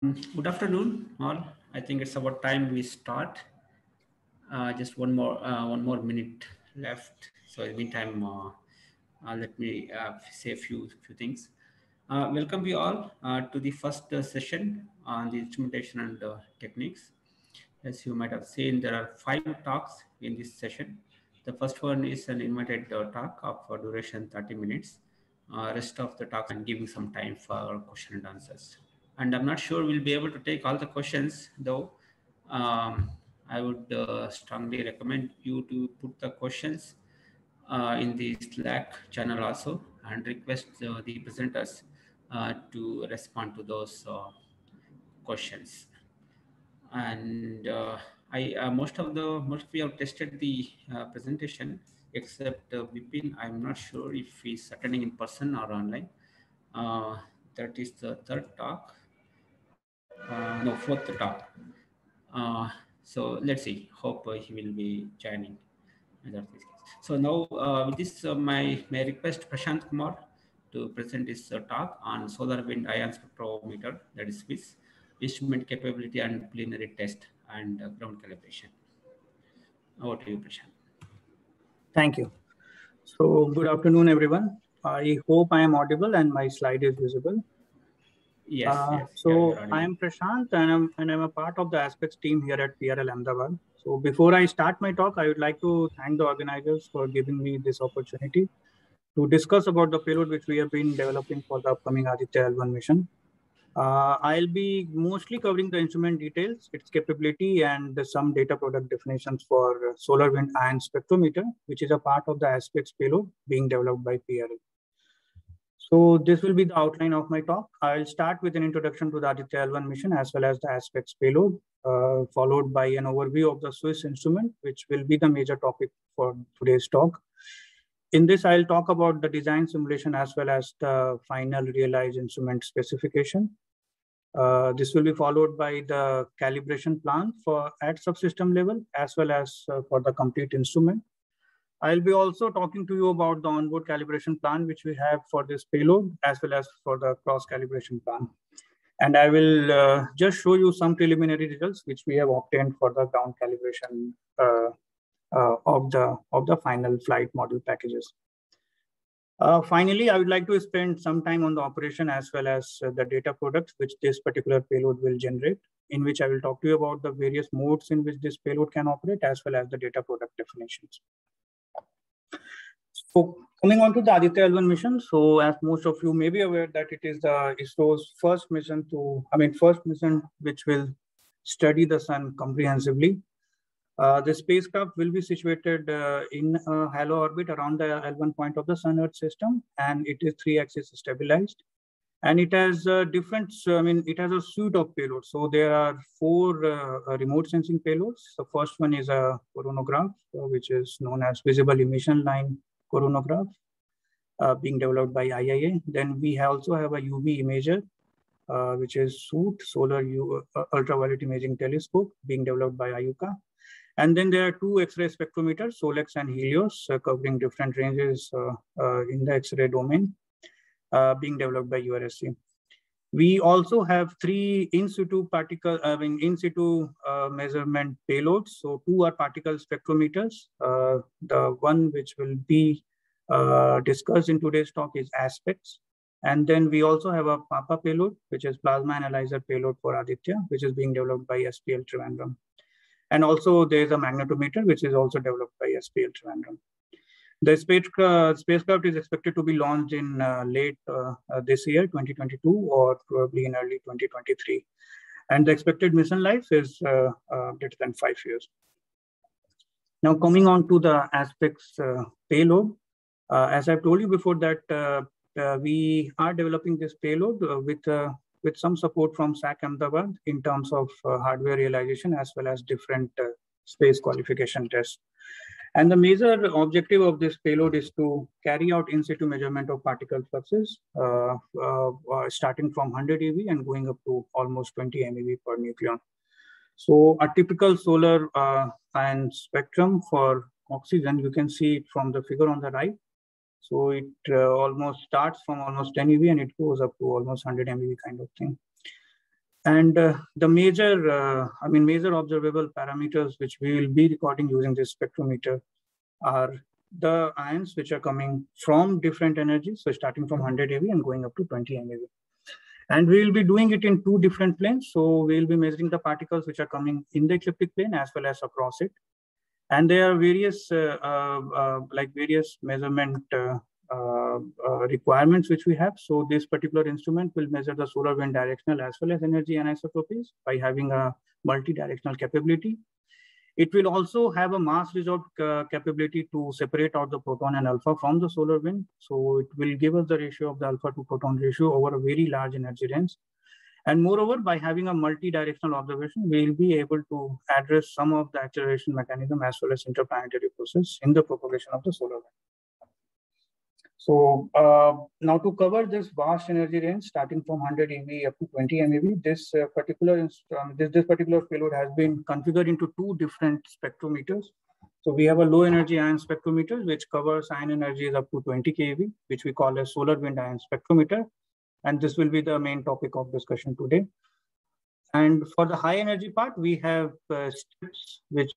Good afternoon, all. I think it's about time we start. Uh, just one more uh, one more minute left. So in the meantime, uh, uh, let me uh, say a few few things. Uh, welcome you all to the first session on the instrumentation and techniques. As you might have seen, there are five talks in this session. The first one is an invited talk of duration 30 minutes. Rest of the talk and giving some time for question and answers. And I'm not sure we'll be able to take all the questions though. Um, I would uh, strongly recommend you to put the questions uh, in the Slack channel also and request uh, the presenters uh, to respond to those uh, questions. And uh, I most of the most we have tested the presentation except uh, Vipin. I'm not sure if he's attending in person or online. That is the third talk. Uh, no, fourth talk. Uh, so let's see. Hope he will be joining. So now uh, with this, uh, my my request Prashant Kumar to present his uh, talk on solar wind ion spectrometer, that is SWIS, instrument capability and preliminary test and uh, ground calibration. Over to you, Prashant. Thank you. So good afternoon, everyone. I hope I am audible and my slide is visible. Yes, Uh, yes. so you're. I am Prashant and I'm, and I'm a part of the ASPEX team here at PRL Ahmedabad. So before I start my talk, I would like to thank the organizers for giving me this opportunity to discuss about the payload which we have been developing for the upcoming Aditya L1 mission. Uh, I'll be mostly covering the instrument details, its capability, and some data product definitions for solar wind ion spectrometer, which is a part of the ASPEX payload being developed by PRL. So this will be the outline of my talk. I'll start with an introduction to the Aditya L1 mission as well as the ASPEX payload, uh, followed by an overview of the SWIS instrument, which will be the major topic for today's talk. In this, I'll talk about the design simulation as well as the final realized instrument specification. Uh, this will be followed by the calibration plan for at subsystem level as well as uh, for the complete instrument. I'll be also talking to you about the onboard calibration plan, which we have for this payload, as well as for the cross calibration plan. And I will uh, just show you some preliminary results, which we have obtained for the ground calibration uh, uh, of, the, of the final flight model packages. Uh, finally, I would like to spend some time on the operation as well as uh, the data products which this particular payload will generate, in which I will talk to you about the various modes in which this payload can operate, as well as the data product definitions. So coming on to the Aditya L1 mission. So as most of you may be aware that it is the ISRO's first mission to, I mean, first mission which will study the sun comprehensively. Uh, the spacecraft will be situated uh, in a halo orbit around the L1 point of the Sun Earth system, and it is three axis stabilized. And it has uh, different, I mean, it has a suite of payloads. So there are four uh, remote sensing payloads. The first one is a coronagraph, uh, which is known as visible emission line coronagraph, uh, being developed by IIA. Then we also have a UV imager, uh, which is SUIT, Solar U uh, Ultraviolet Imaging Telescope, being developed by IUCAA. And then there are two X-ray spectrometers, SoLEXS and HEL1OS, uh, covering different ranges uh, uh, in the X-ray domain, being developed by URSC. We also have three in situ particle, I mean, in situ uh, measurement payloads. So two are particle spectrometers. Uh, the one which will be uh, discussed in today's talk is ASPEX. And then we also have a PAPA payload, which is plasma analyzer payload for Aditya, which is being developed by SPL Trivandrum. And also there's a magnetometer, which is also developed by SPL Trivandrum. The spacecraft, spacecraft is expected to be launched in uh, late uh, uh, this year, 2022, or probably in early 2023. And the expected mission life is uh, uh, greater than five years. Now, coming on to the ASPEX uh, payload, as I've told you before that we are developing this payload with with some support from SAC Ahmedabad in terms of uh, hardware realization as well as different uh, space qualification tests. And the major objective of this payload is to carry out in situ measurement of particle fluxes, uh, starting from 100 eV and going up to almost 20 MeV per nucleon. So a typical solar ion spectrum for oxygen, you can see it from the figure on the right. So it uh, almost starts from almost 10 eV and it goes up to almost 100 MeV kind of thing. And uh, the major, uh, I mean, major observable parameters which we will be recording using this spectrometer are the ions which are coming from different energies. So starting from 100 eV and going up to 20 MeV. And we will be doing it in two different planes. So we will be measuring the particles which are coming in the ecliptic plane as well as across it. And there are various, uh, uh, uh like various measurement uh, requirements which we have. So this particular instrument will measure the solar wind directional as well as energy anisotropies by having a multi-directional capability. It will also have a mass resolved uh, capability to separate out the proton and alpha from the solar wind. So it will give us the ratio of the alpha to proton ratio over a very large energy range. And moreover, by having a multi-directional observation, we'll be able to address some of the acceleration mechanism as well as interplanetary process in the propagation of the solar wind. So uh, now to cover this vast energy range, starting from 100 eV up to 20 MeV, this uh, particular um, this, this particular payload has been configured into two different spectrometers. So we have a low energy ion spectrometer, which covers ion energies up to 20 keV, which we call a solar wind ion spectrometer. And this will be the main topic of discussion today. And for the high energy part, we have uh, which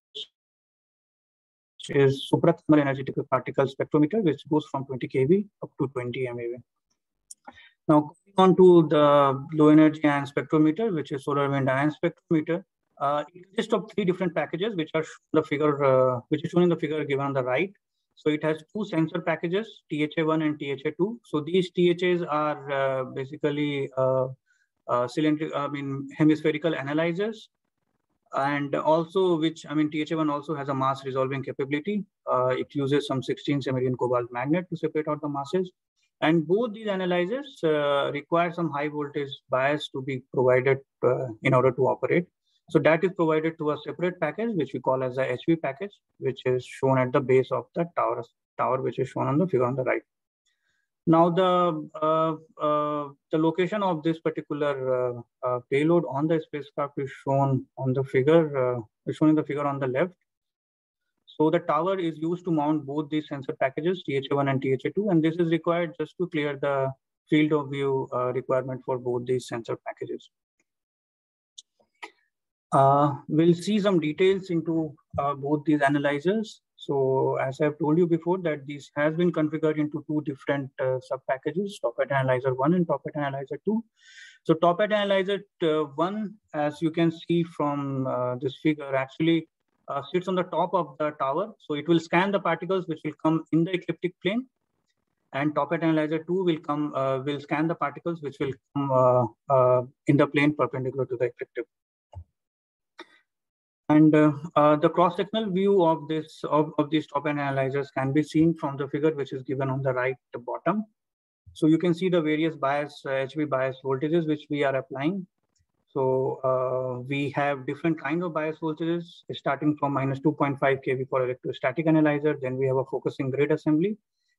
is suprathermal energetic particle spectrometer, which goes from 20 keV up to 20 MeV. Now, on to the low energy ion spectrometer, which is solar wind ion spectrometer. Uh, it consists of three different packages, which are the figure, uh, which is shown in the figure given on the right. So it has two sensor packages, THA1 and THA2. So these THAs are uh, basically uh, uh, cylindrical, I mean, hemispherical analyzers and also which i mean tha1 also has a mass resolving capability. Uh, it uses some 16 samarium cobalt magnet to separate out the masses. And both these analyzers uh, require some high voltage bias to be provided uh, in order to operate. So that is provided to a separate package which we call as the hv package which is shown at the base of the tower tower which is shown on the figure on the right now, the uh, uh, the location of this particular uh, uh payload on the spacecraft is shown on the figure, uh, is shown in the figure on the left. So the tower is used to mount both these sensor packages, THA1 and THA2, and this is required just to clear the field of view uh, requirement for both these sensor packages. we'll see some details into both these analyzers so as I've told you before that this has been configured into two different uh, sub packages, Top Hat Analyzer 1 and Top Hat Analyzer 2. So Top Hat Analyzer uh, 1, as you can see from uh, this figure, actually uh, sits on the top of the tower. So it will scan the particles which will come in the ecliptic plane. And Top Hat Analyzer 2 will come uh, will scan the particles which will come uh, in the plane perpendicular to the ecliptic and uh, uh, the cross-sectional view of this of, of these top analyzers can be seen from the figure which is given on the right bottom. So you can see the various bias, uh, HV bias voltages which we are applying. So uh, we have different kind of bias voltages starting from minus 2.5 kV for electrostatic analyzer. Then we have a focusing grid assembly.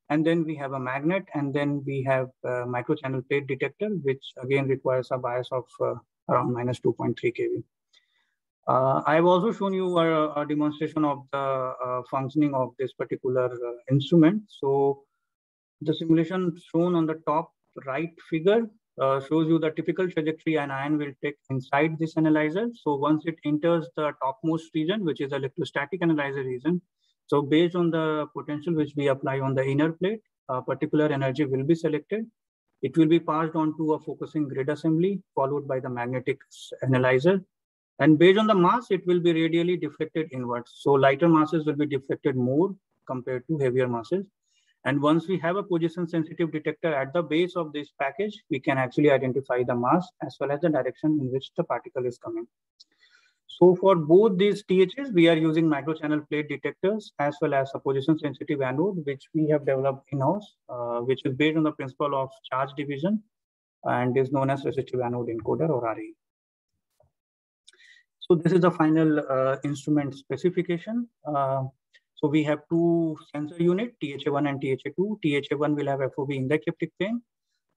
And then we have a magnet. And then we have a microchannel plate detector, which again requires a bias of uh, around minus 2.3 kV. Uh, I've also shown you a, a demonstration of the uh, functioning of this particular uh, instrument. So the simulation shown on the top right figure uh, shows you the typical trajectory an ion will take inside this analyzer. So once it enters the topmost region, which is electrostatic analyzer region, so based on the potential which we apply on the inner plate, a particular energy will be selected. It will be passed on to a focusing grid assembly, followed by the magnetic analyzer, and based on the mass, it will be radially deflected inwards. So lighter masses will be deflected more compared to heavier masses. And once we have a position sensitive detector at the base of this package, we can actually identify the mass as well as the direction in which the particle is coming. So for both these THs, we are using microchannel plate detectors as well as a position sensitive anode, which we have developed in-house, uh, which is based on the principle of charge division and is known as resistive anode encoder or RAE. So this is the final uh, instrument specification. Uh, so we have two sensor unit, THA1 and THA2. THA1 will have FOV in the ecliptic plane,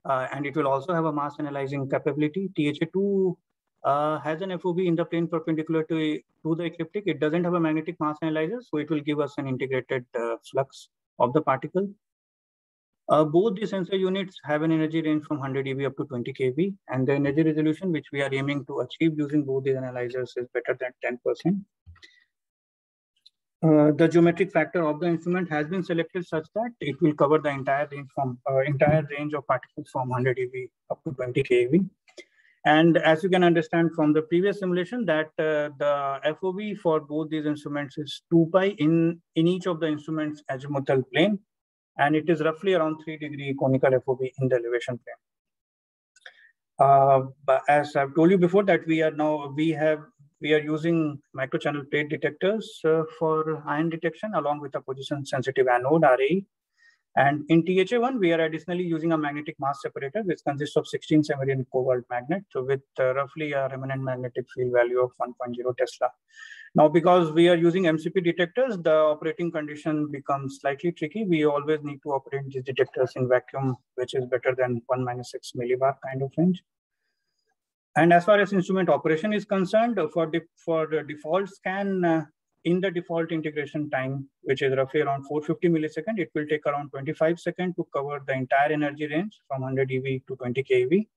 uh, and it will also have a mass analyzing capability. THA2 uh, has an FOV in the plane perpendicular to, to the ecliptic. It doesn't have a magnetic mass analyzer, so it will give us an integrated uh, flux of the particle. Uh, both the sensor units have an energy range from 100 eV up to 20 kV, and the energy resolution which we are aiming to achieve using both these analyzers is better than 10%. Uh, the geometric factor of the instrument has been selected such that it will cover the entire range from uh, entire range of particles from 100 eV up to 20 keV. And as you can understand from the previous simulation that uh, the FOV for both these instruments is 2 pi in, in each of the instruments azimuthal plane. And it is roughly around 3 degree conical FOV in the elevation plane. Uh, but as I've told you before that we are now, we have we are using microchannel plate detectors uh, for ion detection along with a position sensitive anode RAE. And in THA1, we are additionally using a magnetic mass separator, which consists of 16 samarium cobalt magnet so with uh, roughly a remnant magnetic field value of 1.0 Tesla. Now, because we are using MCP detectors, the operating condition becomes slightly tricky. We always need to operate these detectors in vacuum, which is better than 1 minus 6 millibar kind of range. And as far as instrument operation is concerned, for, the, for the default scan, uh, in the default integration time, which is roughly around 450 millisecond, it will take around 25 seconds to cover the entire energy range from 100 eV to 20 keV.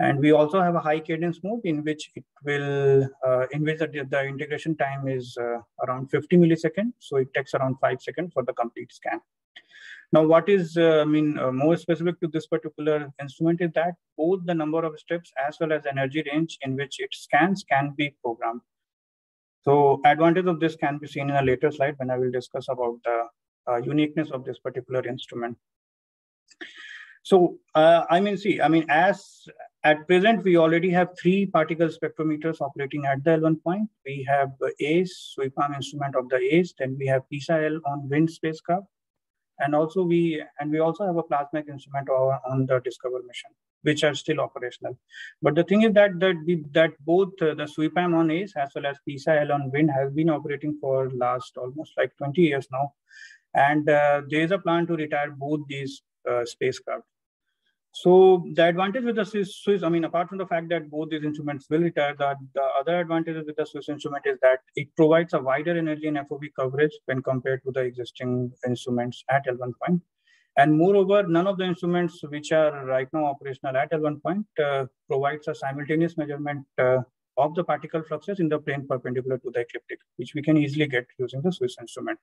And we also have a high cadence mode in which it will, uh, in which the, the, integration time is uh, around 50 milliseconds. So it takes around five seconds for the complete scan. Now, what is, uh, I mean, uh, more specific to this particular instrument is that both the number of steps as well as energy range in which it scans can be programmed. So advantage of this can be seen in a later slide when I will discuss about the uh, uniqueness of this particular instrument. So, uh, I mean, see, I mean, as at present, we already have three particle spectrometers operating at the L1 point. We have ACE, SWEPAM instrument of the ACE, then we have PISA-L on wind spacecraft, and also we and we also have a plasma instrument on the DSCOVR mission which are still operational. But the thing is that that, that both uh, the SWEPAM on ace as well as pisa-l on wind has been operating for last almost like 20 years now. And uh, there is a plan to retire both these uh, spacecraft so the advantage with the SWIS, I mean, apart from the fact that both these instruments will retire, the, the other advantage with the SWIS instrument is that it provides a wider energy and FOV coverage when compared to the existing instruments at L1 point. And moreover, none of the instruments which are right now operational at L1 point uh, provides a simultaneous measurement uh, of the particle fluxes in the plane perpendicular to the ecliptic, which we can easily get using the SWIS instrument.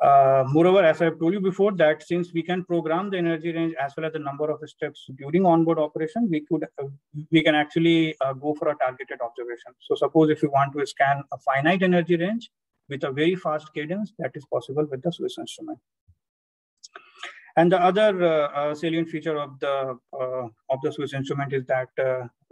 Uh, moreover, as I've told you before, that since we can program the energy range as well as the number of steps during onboard operation, we could uh, we can actually uh, go for a targeted observation. So, suppose if you want to scan a finite energy range with a very fast cadence, that is possible with the SWIS instrument. And the other uh, uh, salient feature of the uh, of the SWIS instrument is that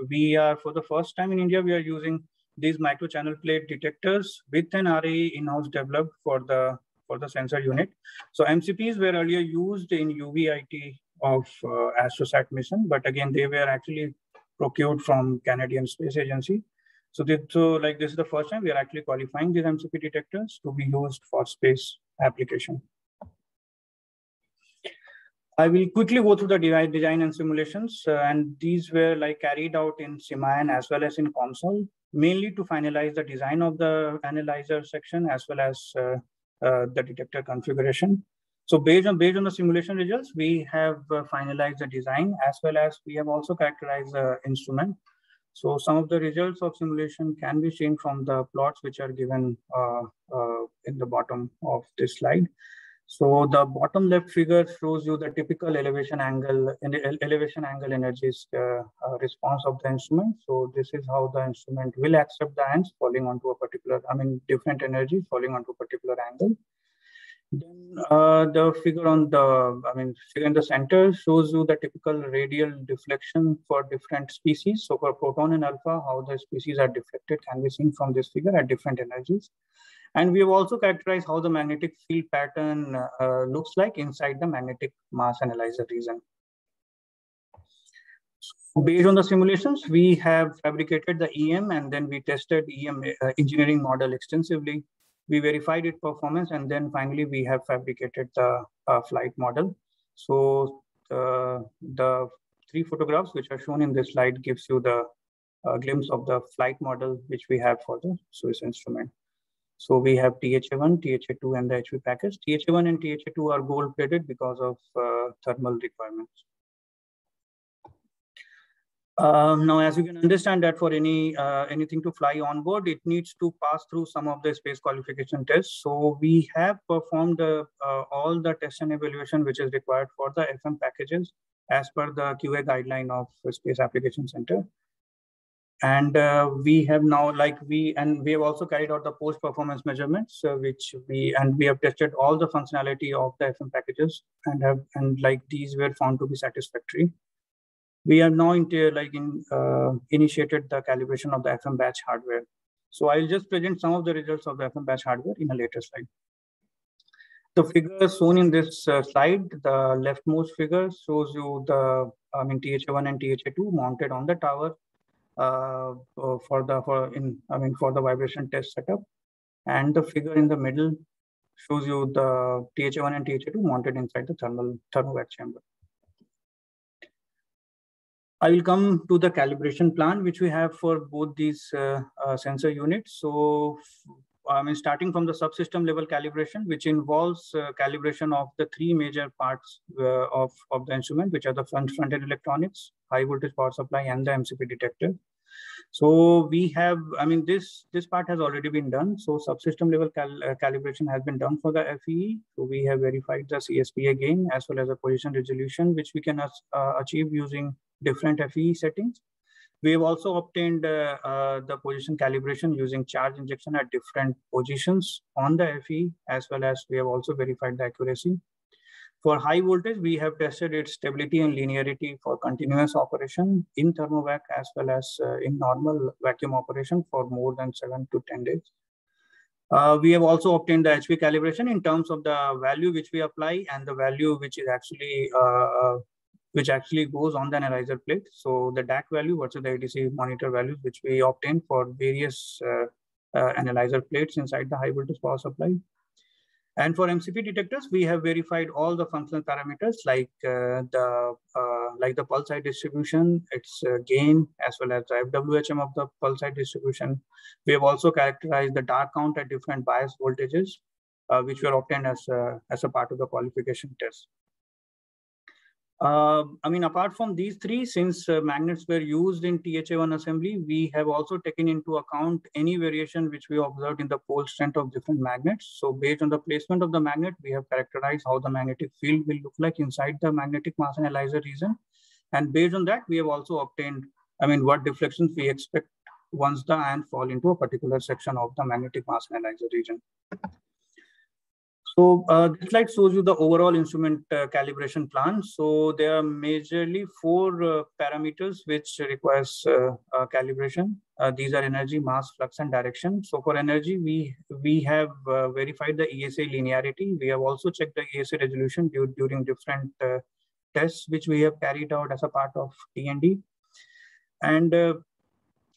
we are, for the first time in India, we are using these microchannel plate detectors with an RAE in-house developed for the for the sensor unit. So MCPs were earlier used in UVIT of uh, AstroSat mission, but again, they were actually procured from Canadian Space Agency. So, they, so like this is the first time we are actually qualifying these MCP detectors to be used for space application. I will quickly go through the design and simulations, uh, and these were like carried out in SIMION as well as in COMSOL, mainly to finalize the design of the analyzer section as well as uh, the detector configuration. So based on based on the simulation results, we have uh, finalized the design as well as we have also characterized the instrument. So some of the results of simulation can be seen from the plots which are given uh, uh, in the bottom of this slide. So the bottom left figure shows you the typical elevation angle elevation angle energies uh, uh, response of the instrument. So this is how the instrument will accept the ants falling onto a particular, I mean, different energies falling onto a particular angle. Then uh, the figure on the, I mean, figure in the center shows you the typical radial deflection for different species. So for proton and alpha, how the species are deflected can be seen from this figure at different energies. And we have also characterized how the magnetic field pattern uh, looks like inside the magnetic mass analyzer region. So based on the simulations, we have fabricated the EM and then we tested EM uh, engineering model extensively. We verified its performance and then finally we have fabricated the uh, flight model. So uh, the three photographs which are shown in this slide gives you the uh, glimpse of the flight model which we have for the SWIS instrument. So we have THA1, THA2, and the HV package. THA1 and THA2 are gold plated because of uh, thermal requirements. Um, now, as you can understand that for any uh, anything to fly on board, it needs to pass through some of the space qualification tests. So we have performed uh, uh, all the test and evaluation which is required for the FM packages as per the QA guideline of Space Application Center. And uh, we have now, like we, and we have also carried out the post performance measurements, uh, which we, and we have tested all the functionality of the FM packages and have, and like these were found to be satisfactory we have now into like in uh, initiated the calibration of the FM batch hardware. So I'll just present some of the results of the FM batch hardware in a later slide. The figure shown in this uh, slide, the leftmost figure shows you the I mean THA1 and THA2 mounted on the tower uh, uh, for the for in I mean for the vibration test setup, and the figure in the middle shows you the THA1 and THA2 mounted inside the thermal thermovac chamber. I will come to the calibration plan, which we have for both these uh, uh, sensor units. So I mean, starting from the subsystem level calibration, which involves uh, calibration of the three major parts uh, of, of the instrument, which are the front front-end electronics, high voltage power supply, and the MCP detector. So we have, I mean, this this part has already been done. So subsystem level cal uh, calibration has been done for the FEE. So we have verified the CSP gain as well as the position resolution, which we can uh, achieve using different FE settings. We have also obtained uh, uh, the position calibration using charge injection at different positions on the FE, as well as we have also verified the accuracy. For high voltage, we have tested its stability and linearity for continuous operation in thermovac as well as uh, in normal vacuum operation for more than seven to 10 days. Uh, we have also obtained the HV calibration in terms of the value which we apply and the value which is actually uh, uh which actually goes on the analyzer plate. So the DAC value versus the ADC monitor values, which we obtain for various uh, uh, analyzer plates inside the high voltage power supply. And for MCP detectors, we have verified all the functional parameters like uh, the uh, like the pulse height distribution, its uh, gain, as well as the FWHM of the pulse height distribution. We have also characterized the dark count at different bias voltages, uh, which were obtained as, as a part of the qualification test. Uh, I mean, apart from these three, since uh, magnets were used in THA1 assembly, we have also taken into account any variation which we observed in the pole strength of different magnets. So based on the placement of the magnet, we have characterized how the magnetic field will look like inside the magnetic mass analyzer region. And based on that, we have also obtained, I mean, what deflections we expect once the ion fall into a particular section of the magnetic mass analyzer region. So uh, this slide shows you the overall instrument uh, calibration plan. So there are majorly four uh, parameters which requires uh, uh, calibration. Uh, these are energy, mass, flux, and direction. So for energy, we we have verified the ESA linearity. We have also checked the ESA resolution due, during different tests which we have carried out as a part of TND. And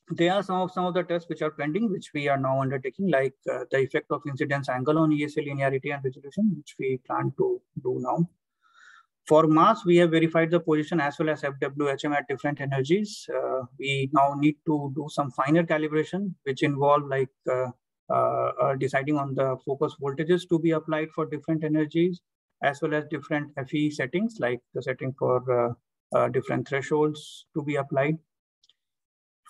there are some of some of the tests which are pending, which we are now undertaking, like uh, the effect of incidence angle on ESA linearity and resolution, which we plan to do now. For mass, we have verified the position as well as FWHM at different energies. Uh, we now need to do some finer calibration, which involve like uh, uh, uh deciding on the focus voltages to be applied for different energies, as well as different FE settings, like the setting for uh, different thresholds to be applied.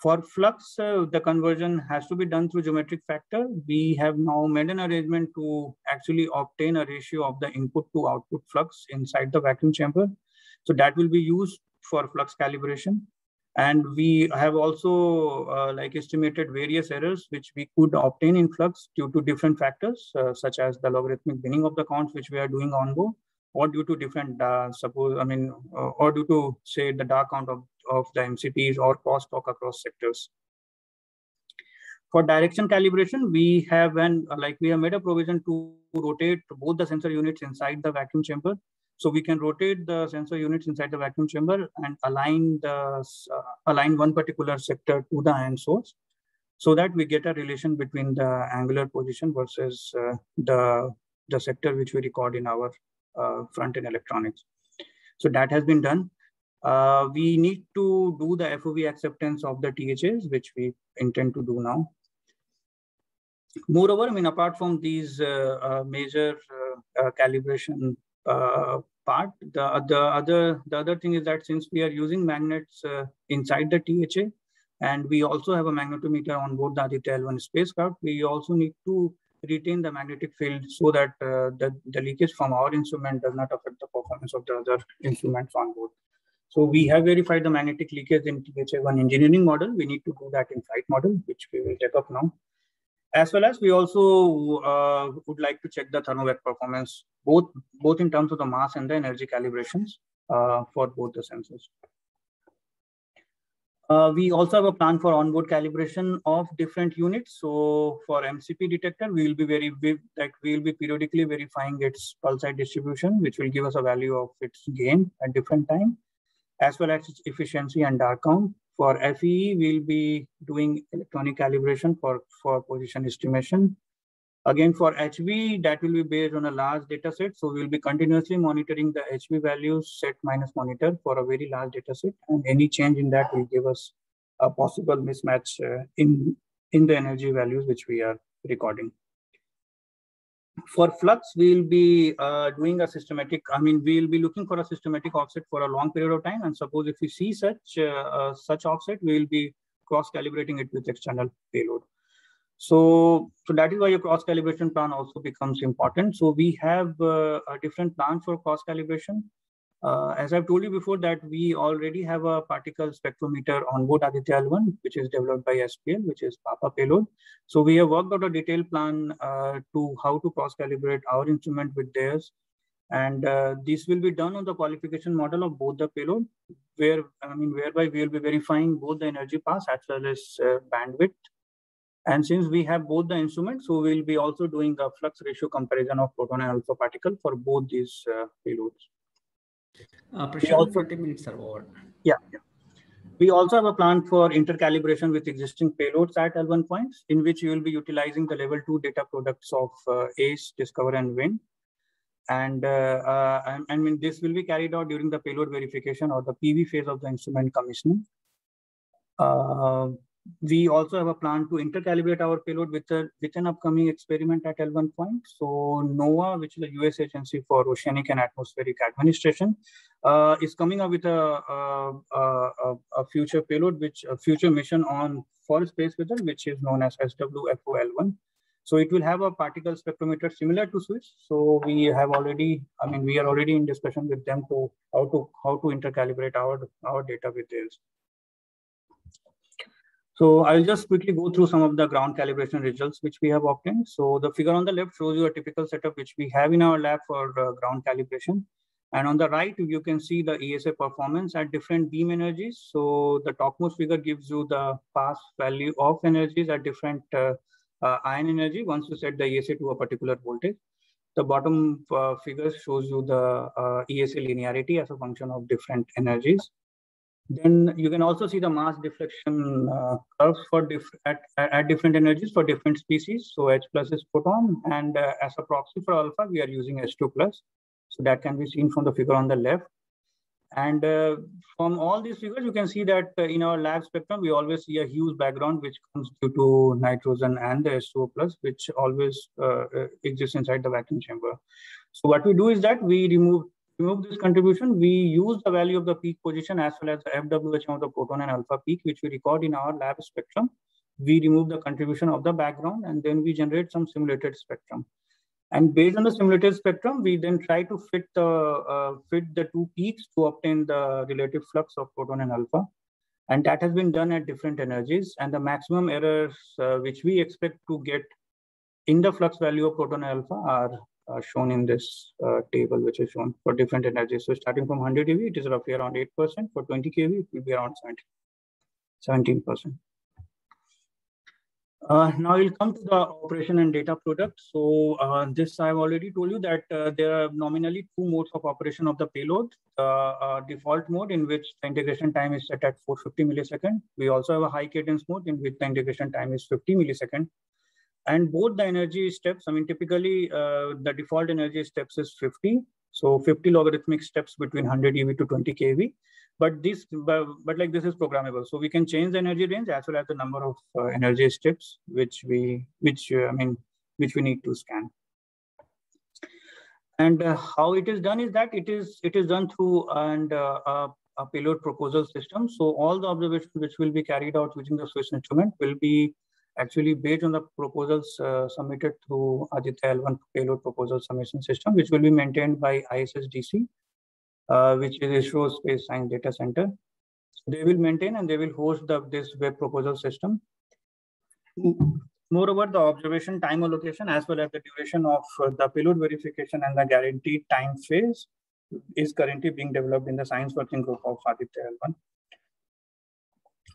For flux, uh, the conversion has to be done through geometric factor. We have now made an arrangement to actually obtain a ratio of the input to output flux inside the vacuum chamber. So that will be used for flux calibration. And we have also uh, like estimated various errors which we could obtain in flux due to different factors, uh, such as the logarithmic binning of the counts, which we are doing on go, or due to different, uh, suppose, I mean, uh, or due to say the dark count of of the MCPs or crosstalk across sectors. For direction calibration, we have an like we have made a provision to rotate both the sensor units inside the vacuum chamber. So we can rotate the sensor units inside the vacuum chamber and align the uh, align one particular sector to the ion source, so that we get a relation between the angular position versus uh, the the sector which we record in our uh, front end electronics. So that has been done. Uh, we need to do the FOV acceptance of the THAs, which we intend to do now. moreover, I mean, apart from these uh, uh, major uh, calibration part, the, the other the other thing is that since we are using magnets inside the THA, and we also have a magnetometer on board the Aditya L1 spacecraft, we also need to retain the magnetic field so that uh, the, the leakage from our instrument does not affect the performance of the other instruments on board. So we have verified the magnetic leakage in THA1 engineering model. We need to do that in flight model, which we will take up now. As well as we also uh, would like to check the thermovac performance, both, both in terms of the mass and the energy calibrations uh, for both the sensors. Uh, we also have a plan for onboard calibration of different units. So for MCP detector, we will be very like we will be periodically verifying its pulse height distribution, which will give us a value of its gain at different time, as well as efficiency and dark count. For FEE, we'll be doing electronic calibration for, for position estimation. Again, for HV, that will be based on a large data set. So we'll be continuously monitoring the HV values set minus monitor for a very large data set. And any change in that will give us a possible mismatch uh, in, in the energy values which we are recording. For flux, we'll be uh, doing a systematic, I mean, we'll be looking for a systematic offset for a long period of time. And suppose if we see such, uh, uh such offset, we'll be cross-calibrating it with external payload. So, so that is why your cross calibration plan also becomes important. So we have uh, a different plan for cross calibration. Uh, as I've told you before that we already have a particle spectrometer on board Aditya L1, which is developed by SPL, which is PAPA payload. So we have worked out a detailed plan uh, to how to cross calibrate our instrument with theirs. And uh, this will be done on the qualification model of both the payload, where I mean, whereby we will be verifying both the energy pass as well as uh, bandwidth and since we have both the instruments, so we'll be also doing a flux ratio comparison of proton and alpha particle for both these uh, payloads. Uh, Prashant, also, 40 minutes are over. Yeah, yeah. We also have a plan for intercalibration with existing payloads at L1 points, in which you will be utilizing the level two data products of uh, ACE, DSCOVR, and WIND. And, uh, uh, I mean, this will be carried out during the payload verification or the PV phase of the instrument commissioning. We also have a plan to intercalibrate our payload with, a, with an upcoming experiment at L1 point. So NOAA, which is the US Agency for Oceanic and Atmospheric Administration, uh, is coming up with a, a, a, a, future payload, which a future mission on for space weather, which is known as SWFO-L1. So it will have a particle spectrometer similar to SWIS. So we have already, I mean, we are already in discussion with them to how to how to intercalibrate our our data with theirs. So I'll just quickly go through some of the ground calibration results which we have obtained. So the figure on the left shows you a typical setup which we have in our lab for uh, ground calibration. And on the right, you can see the ESA performance at different beam energies. So the topmost figure gives you the pass value of energies at different uh, uh, ion energy once you set the ESA to a particular voltage. The bottom uh, figure shows you the uh, ESA linearity as a function of different energies. Then you can also see the mass deflection uh, curves for diff at, at different energies for different species. So H plus is proton, and uh, as a proxy for alpha, we are using H2 plus. So that can be seen from the figure on the left. And uh, from all these figures, you can see that uh, in our lab spectrum, we always see a huge background which comes due to nitrogen and the H2O plus, which always uh, uh, exists inside the vacuum chamber. So what we do is that we remove remove this contribution, we use the value of the peak position as well as the FWHM of the proton and alpha peak, which we record in our lab spectrum. We remove the contribution of the background and then we generate some simulated spectrum. And based on the simulated spectrum, we then try to fit the, uh, fit the two peaks to obtain the relative flux of proton and alpha. And that has been done at different energies. And the maximum errors uh, which we expect to get in the flux value of proton and alpha are shown in this uh, table, which is shown for different energies. So starting from 100 keV, it is roughly around 8%. For 20 kV, it will be around 17, 17%. Uh, now we'll come to the operation and data product. So uh, this I've already told you that uh, there are nominally two modes of operation of the payload. The uh, default mode in which the integration time is set at 450 millisecond. We also have a high cadence mode in which the integration time is 50 millisecond. And both the energy steps, I mean, typically uh, the default energy steps is 50 So 50 logarithmic steps between 100 eV to 20 kV. But this, but, like this is programmable, so we can change the energy range as well as the number of uh, energy steps which we, which uh, I mean, which we need to scan. And uh, how it is done is that it is it is done through and uh, a, a payload proposal system. So all the observations which will be carried out using the SWIS instrument will be actually based on the proposals uh, submitted through Aditya L1 payload proposal submission system, which will be maintained by ISSDC, uh, which is ISRO Space Science Data Center. So They will maintain and they will host the, this web proposal system. Moreover, the observation time allocation as well as the duration of uh, the payload verification and the guaranteed time phase is currently being developed in the science working group of Aditya L1.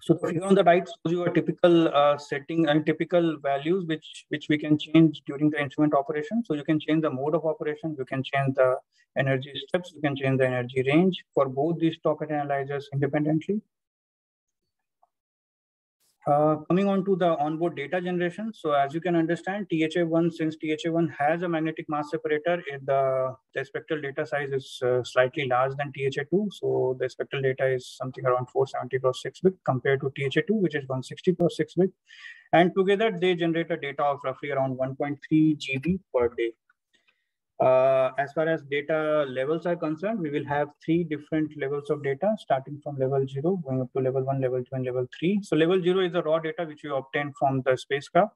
So the figure on the right shows you a typical uh, setting and typical values which which we can change during the instrument operation. So you can change the mode of operation, you can change the energy steps, you can change the energy range for both these socket analyzers independently. Uh, coming on to the onboard data generation. So as you can understand, THA1, since THA1 has a magnetic mass separator, it, the, the spectral data size is uh, slightly larger than THA2. So the spectral data is something around 470 cross 6 bit compared to THA2, which is 160 cross 6 bit. And together they generate a data of roughly around 1.3 GB per day. Uh, as far as data levels are concerned, we will have three different levels of data, starting from level zero, going up to level one, level two, and level three. So level zero is the raw data which we obtain from the spacecraft.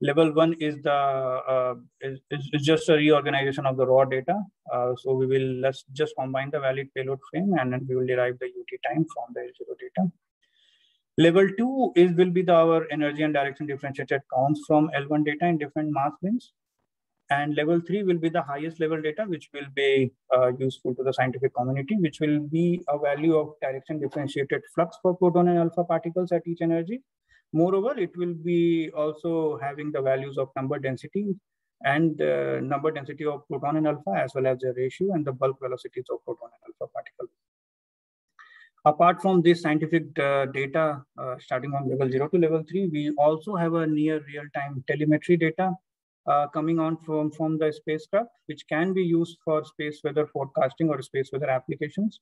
Level one is the uh, is, is just a reorganization of the raw data. Uh, so we will let's just combine the valid payload frame and then we will derive the UT time from the L0 data. Level two is will be the our energy and direction differentiated counts from L1 data in different mass bins. And level three will be the highest level data, which will be uh, useful to the scientific community, which will be a value of direction differentiated flux for proton and alpha particles at each energy. Moreover, it will be also having the values of number density and uh, number density of proton and alpha, as well as the ratio and the bulk velocities of proton and alpha particles. Apart from this scientific uh, data, uh, starting from level zero to level three, we also have a near real-time telemetry data uh, coming on from, from the spacecraft, which can be used for space weather forecasting or space weather applications.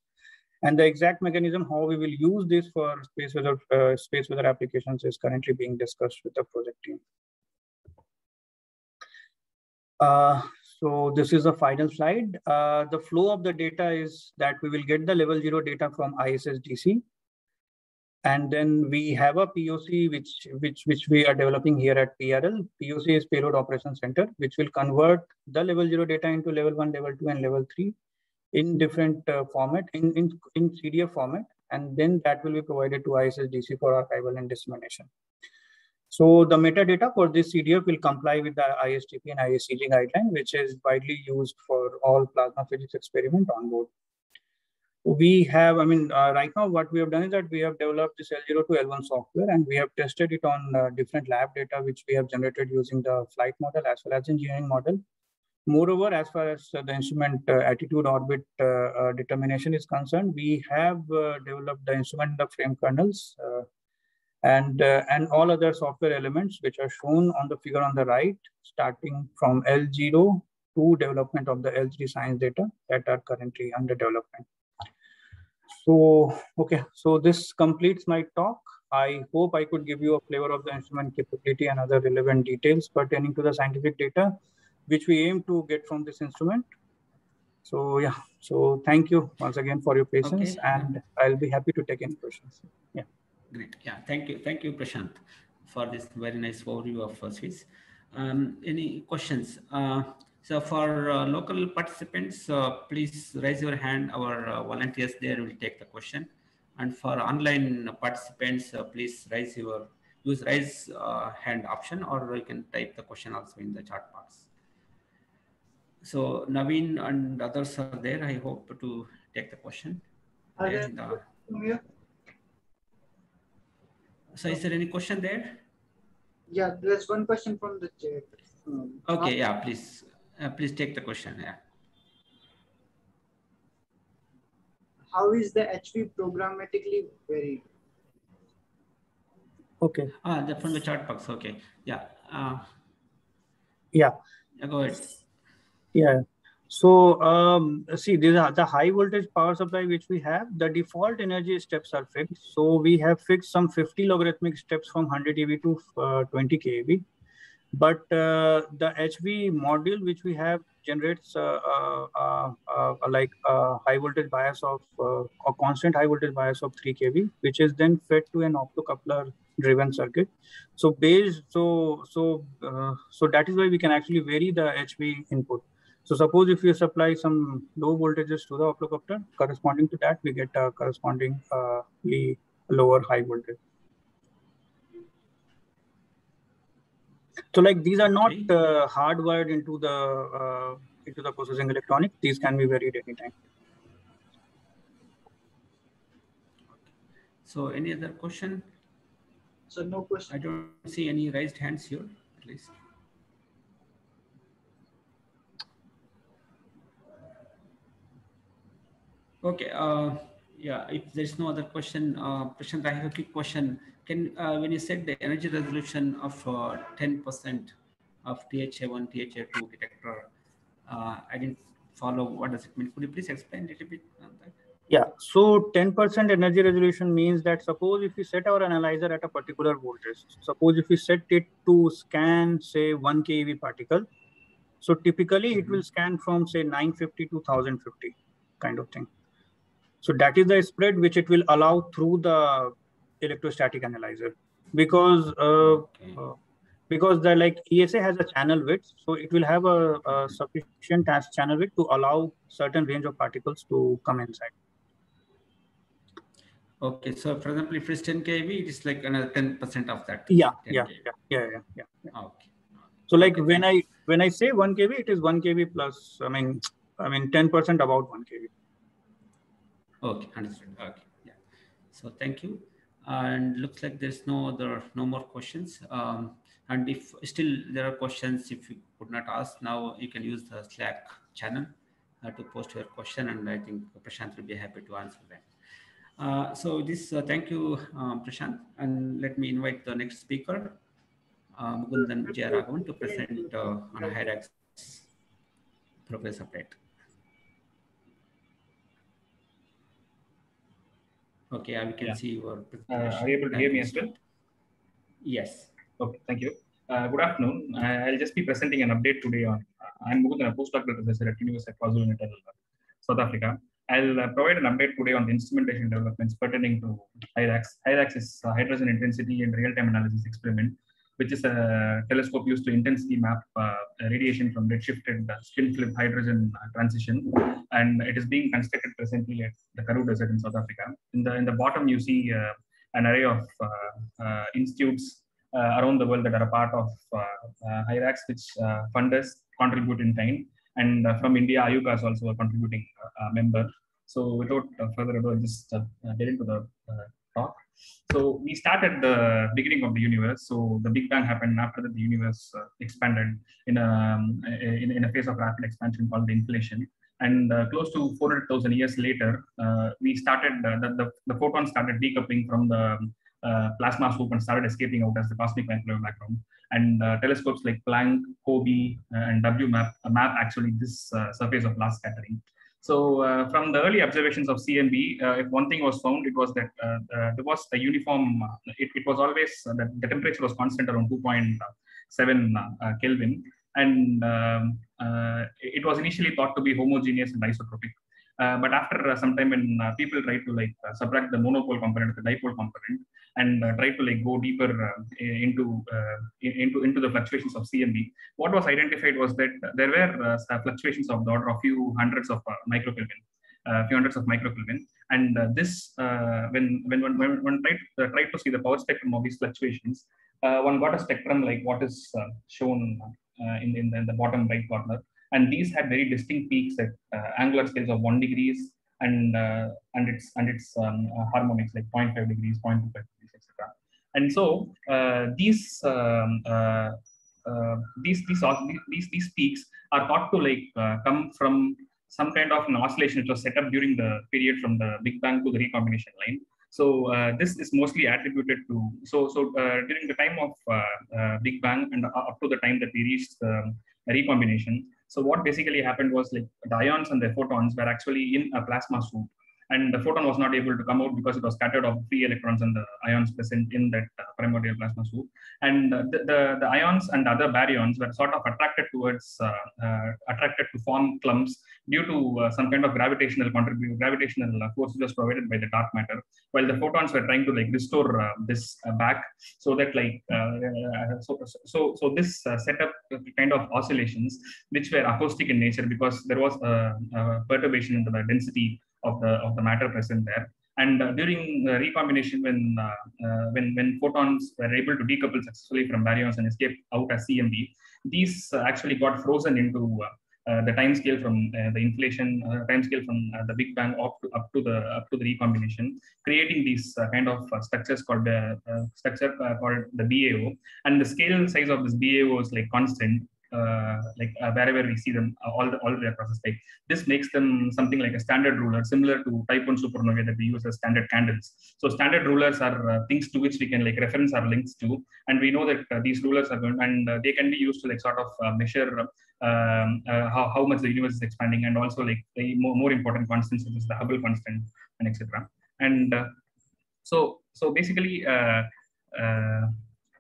And the exact mechanism how we will use this for space weather uh, space weather applications is currently being discussed with the project team. Uh, so this is the final slide. Uh, the flow of the data is that we will get the level zero data from ISSDC. And then we have a POC which, which, which we are developing here at PRL. POC is Payload Operations Center, which will convert the level zero data into level one, level two, and level three in different uh, format, in, in, in CDF format. And then that will be provided to ISSDC for archival and dissemination. So the metadata for this CDF will comply with the ISTP and ISCG guideline, which is widely used for all plasma physics experiment on board we have, I mean, uh, right now what we have done is that we have developed this L0 to L1 software and we have tested it on uh, different lab data, which we have generated using the flight model as well as engineering model. Moreover, as far as uh, the instrument uh, attitude orbit uh, uh, determination is concerned, we have developed the instrument the frame kernels and, and all other software elements which are shown on the figure on the right, starting from L0 to development of the L3 science data that are currently under development. So, okay, so this completes my talk. I hope I could give you a flavor of the instrument capability and other relevant details pertaining to the scientific data, which we aim to get from this instrument. So yeah, so thank you once again for your patience okay. and I'll be happy to take any questions. Yeah. Great. Yeah, thank you. Thank you, Prashant, for this very nice overview of uh, SWIS. Um, any questions? Uh, so for uh, local participants, uh, please raise your hand. Our uh, volunteers there will take the question. And for online participants, uh, please raise your use raise uh, hand option, or you can type the question also in the chat box. So Naveen and others are there. I hope to take the question. And, uh, so is there any question there? Yeah, there's one question from the chat. Um, okay, yeah, please. Uh, please take the question. Yeah. How is the HV programmatically varied? Okay. Ah, the, from the chart box. Okay. Yeah. Uh, yeah. yeah. Go ahead. Yeah. So um, see, these are the high voltage power supply which we have. The default energy steps are fixed. So we have fixed some 50 logarithmic steps from 100 eV to uh, 20 kV. But uh, the HV module which we have generates uh, uh, uh, like a high voltage bias of a constant high voltage bias of 3 kV, which is then fed to an optocoupler driven circuit. So based, so so so that is why we can actually vary the HV input. So suppose if you supply some low voltages to the optocoupler, corresponding to that, we get a corresponding uh, lower high voltage. So like these are not uh, hardwired into the uh, into the processing electronic. These can be varied anytime. So any other question? So no question. I don't see any raised hands here, at least. Okay. Uh, yeah. If there's no other question, uh, Prashant, I have a quick question. Can uh, when you said the energy resolution of 10% uh, of THA1, THA2 detector, uh, I didn't follow. What does it mean? Could you please explain a little bit on that? Yeah, so 10% energy resolution means that suppose if we set our analyzer at a particular voltage, suppose if we set it to scan, say, 1 keV particle, so typically mm -hmm. it will mm-hmm. scan from, say, 950 to 1050 kind of thing. So that is the spread which it will allow through the electrostatic analyzer because uh, uh, because the like ESA has a channel width, so it will have a, a sufficient as channel width to allow certain range of particles to come inside. Okay, so for example, if it's 10 kV, it is like another 10% of that. Yeah, yeah, yeah, yeah, yeah, yeah. Okay. So like okay. when I when I say 1 kV, it is 1 kV plus. I mean, I mean 10% about 1 kV. Okay, understood. Okay, yeah. So thank you. And looks like there's no other, no more questions. Um, and if still there are questions, if you could not ask now, you can use the Slack channel uh, to post your question, and I think Prashant will be happy to answer that. Uh, so this, uh, thank you, um, Prashant, and let me invite the next speaker, uh, Mugundhan Jayaraghavan, to present uh, on a HIRAX progress update. Okay, I can yeah. see your uh, Are you able to hear me as well? Yes. Okay, thank you. Uh, good afternoon. I'll just be presenting an update today on. Uh, I'm Mugundhan, a postdoctoral professor at University of KwaZulu-Natal, South Africa. I'll uh, provide an update today on the instrumentation developments pertaining to HIRAX. HIRAX is hydrogen intensity and real-time analysis experiment which is a telescope used to intensely map uh, radiation from redshifted spin flip hydrogen transition. And it is being constructed presently at the Karoo Desert in South Africa. In the, in the bottom, you see uh, an array of uh, uh, institutes uh, around the world that are a part of HIRAX, which funders contribute in kind. And from India, IUCAA is also a contributing member. So without further ado, I'll just get into the talk. So we started the beginning of the universe. So the Big Bang happened after that the universe uh, expanded in a, in, in, a phase of rapid expansion called the inflation. And uh, close to 400,000 years later, uh, we started, uh, the, the, the photons started decoupling from the uh, plasma soup and started escaping out as the cosmic microwave background. And uh, telescopes like Planck, COBE, and WMAP map actually this surface of last scattering. So uh, from the early observations of CMB, uh, if one thing was found, it was that uh, there was a uniform, it, it was always that the temperature was constant around 2.7 Kelvin. And um, it was initially thought to be homogeneous and isotropic. Uh, but after uh, some time when uh, people try to like uh, subtract the monopole component the dipole component and uh, try to like go deeper uh, into into into the fluctuations of CMB, what was identified was that there were fluctuations of the order of few hundreds of microkelvin, a few hundreds of microkelvin, and this when when when when one tried tried to see the power spectrum of these fluctuations, one got a spectrum like what is shown in, in in the bottom right corner and these had very distinct peaks at uh, angular scales of one degrees and uh, and its and its um, uh, harmonics like 0.5 degrees, 0.25 degrees, etc. And so these um, these these these these peaks are thought to like come from some kind of an oscillation which was set up during the period from the Big Bang to the recombination line. So uh, this is mostly attributed to so so uh, during the time of uh, Big Bang and up to the time that we reached the recombination, So what basically happened was like the ions and the photons were actually in a plasma soup and the photon was not able to come out because it was scattered of free electrons and the ions present in that uh, primordial plasma soup. And uh, the, the, the, ions and other baryons were sort of attracted towards, uh, uh attracted to form clumps due to uh, some kind of gravitational contribution, gravitational uh, force was provided by the dark matter, while the photons were trying to like restore this back so that like, so, so, so this set up kind of oscillations which were acoustic in nature because there was a, a perturbation in the density of the of the matter present there. And uh, during the recombination, when uh, uh, when when photons were able to decouple successfully from baryons and escape out as CMB, these actually got frozen into uh, the time scale from uh, the inflation uh, time scale from the Big Bang up to, up to the up to the recombination, creating these kind of structures called the structure called the BAO. And the scale size of this BAO is like constant uh, like uh, wherever we see them uh, all the all the way across the. This makes them something like a standard ruler, similar to type 1 supernovae that we use as standard candles. So standard rulers are uh, things to which we can like reference our links to, and we know that uh, these rulers are going and uh, they can be used to like sort of measure um, how, how much the universe is expanding, and also like the more, more important constants such as the Hubble constant and etc. And so so basically.